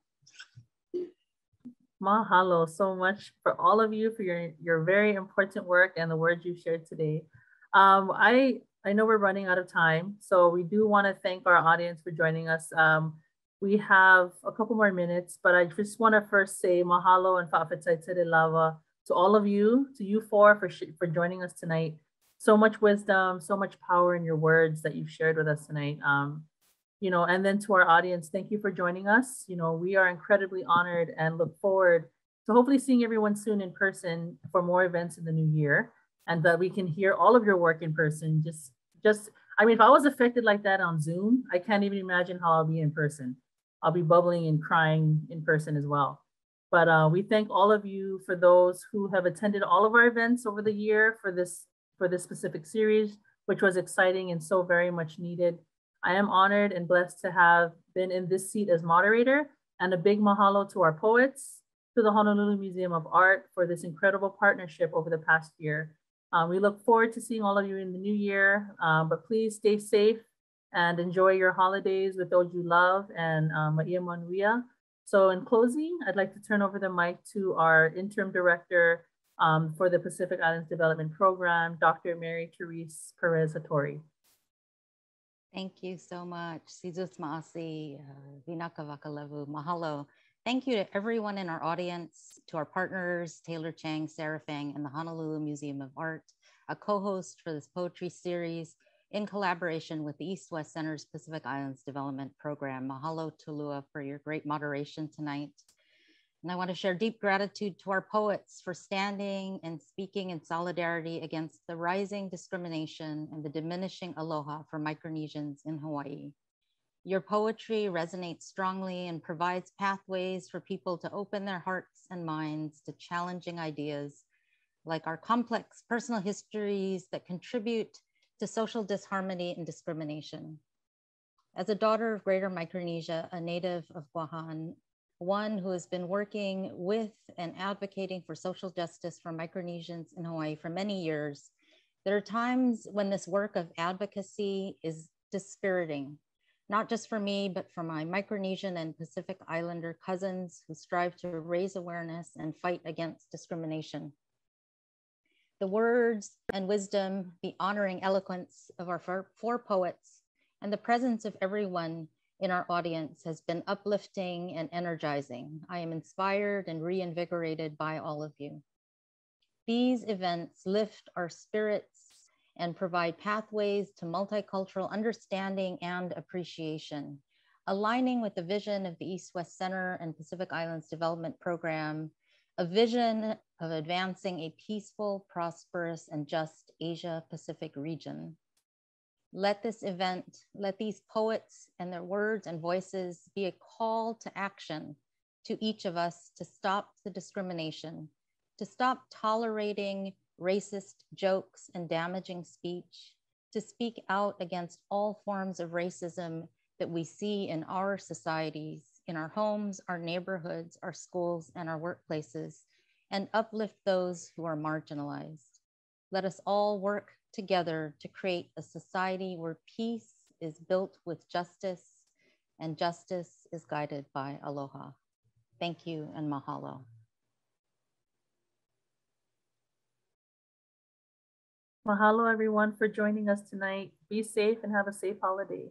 Mahalo so much for all of you for your, your very important work and the words you shared today. Um, I, I know we're running out of time, so we do want to thank our audience for joining us. Um, we have a couple more minutes, but I just want to first say mahalo and fa'afetai lava to all of you, to you four for, for joining us tonight. So much wisdom, so much power in your words that you've shared with us tonight. Um, you know, and then to our audience, thank you for joining us. You know, we are incredibly honored and look forward to hopefully seeing everyone soon in person for more events in the new year and that we can hear all of your work in person. Just, just, I mean, if I was affected like that on Zoom, I can't even imagine how I'll be in person. I'll be bubbling and crying in person as well. But uh, we thank all of you for those who have attended all of our events over the year for this for this specific series, which was exciting and so very much needed. I am honored and blessed to have been in this seat as moderator and a big mahalo to our poets, to the Honolulu Museum of Art for this incredible partnership over the past year. Um, we look forward to seeing all of you in the new year, um, but please stay safe and enjoy your holidays with those you love and um, Maia Manuia. So in closing, I'd like to turn over the mic to our interim director um, for the Pacific Islands Development Program, Dr. Mary Therese Perez Hattori. Thank you so much. Si Yu'os Ma'åse', uh, Vinaka Vakalevu, Mahalo. Thank you to everyone in our audience, to our partners, Taylor Chang, Sarah Fang, and the Honolulu Museum of Art, a co-host for this poetry series in collaboration with the East West Center's Pacific Islands Development Program. Mahalo Tolua for your great moderation tonight. And I want to share deep gratitude to our poets for standing and speaking in solidarity against the rising discrimination and the diminishing aloha for Micronesians in Hawaii. Your poetry resonates strongly and provides pathways for people to open their hearts and minds to challenging ideas like our complex personal histories that contribute to social disharmony and discrimination. As a daughter of Greater Micronesia, a native of Guahan, one who has been working with and advocating for social justice for Micronesians in Hawaii for many years, there are times when this work of advocacy is dispiriting, not just for me, but for my Micronesian and Pacific Islander cousins who strive to raise awareness and fight against discrimination. The words and wisdom, the honoring eloquence of our four, poets, and the presence of everyone in our audience has been uplifting and energizing. I am inspired and reinvigorated by all of you. These events lift our spirits and provide pathways to multicultural understanding and appreciation, aligning with the vision of the East West Center and Pacific Islands Development Program, a vision of advancing a peaceful, prosperous, and just Asia Pacific region. Let this event, let these poets and their words and voices be a call to action to each of us to stop the discrimination, to stop tolerating racist jokes and damaging speech, to speak out against all forms of racism that we see in our societies, in our homes, our neighborhoods, our schools, and our workplaces, and uplift those who are marginalized. Let us all work together to create a society where peace is built with justice and justice is guided by aloha. Thank you and mahalo. Mahalo everyone for joining us tonight. Be safe and have a safe holiday.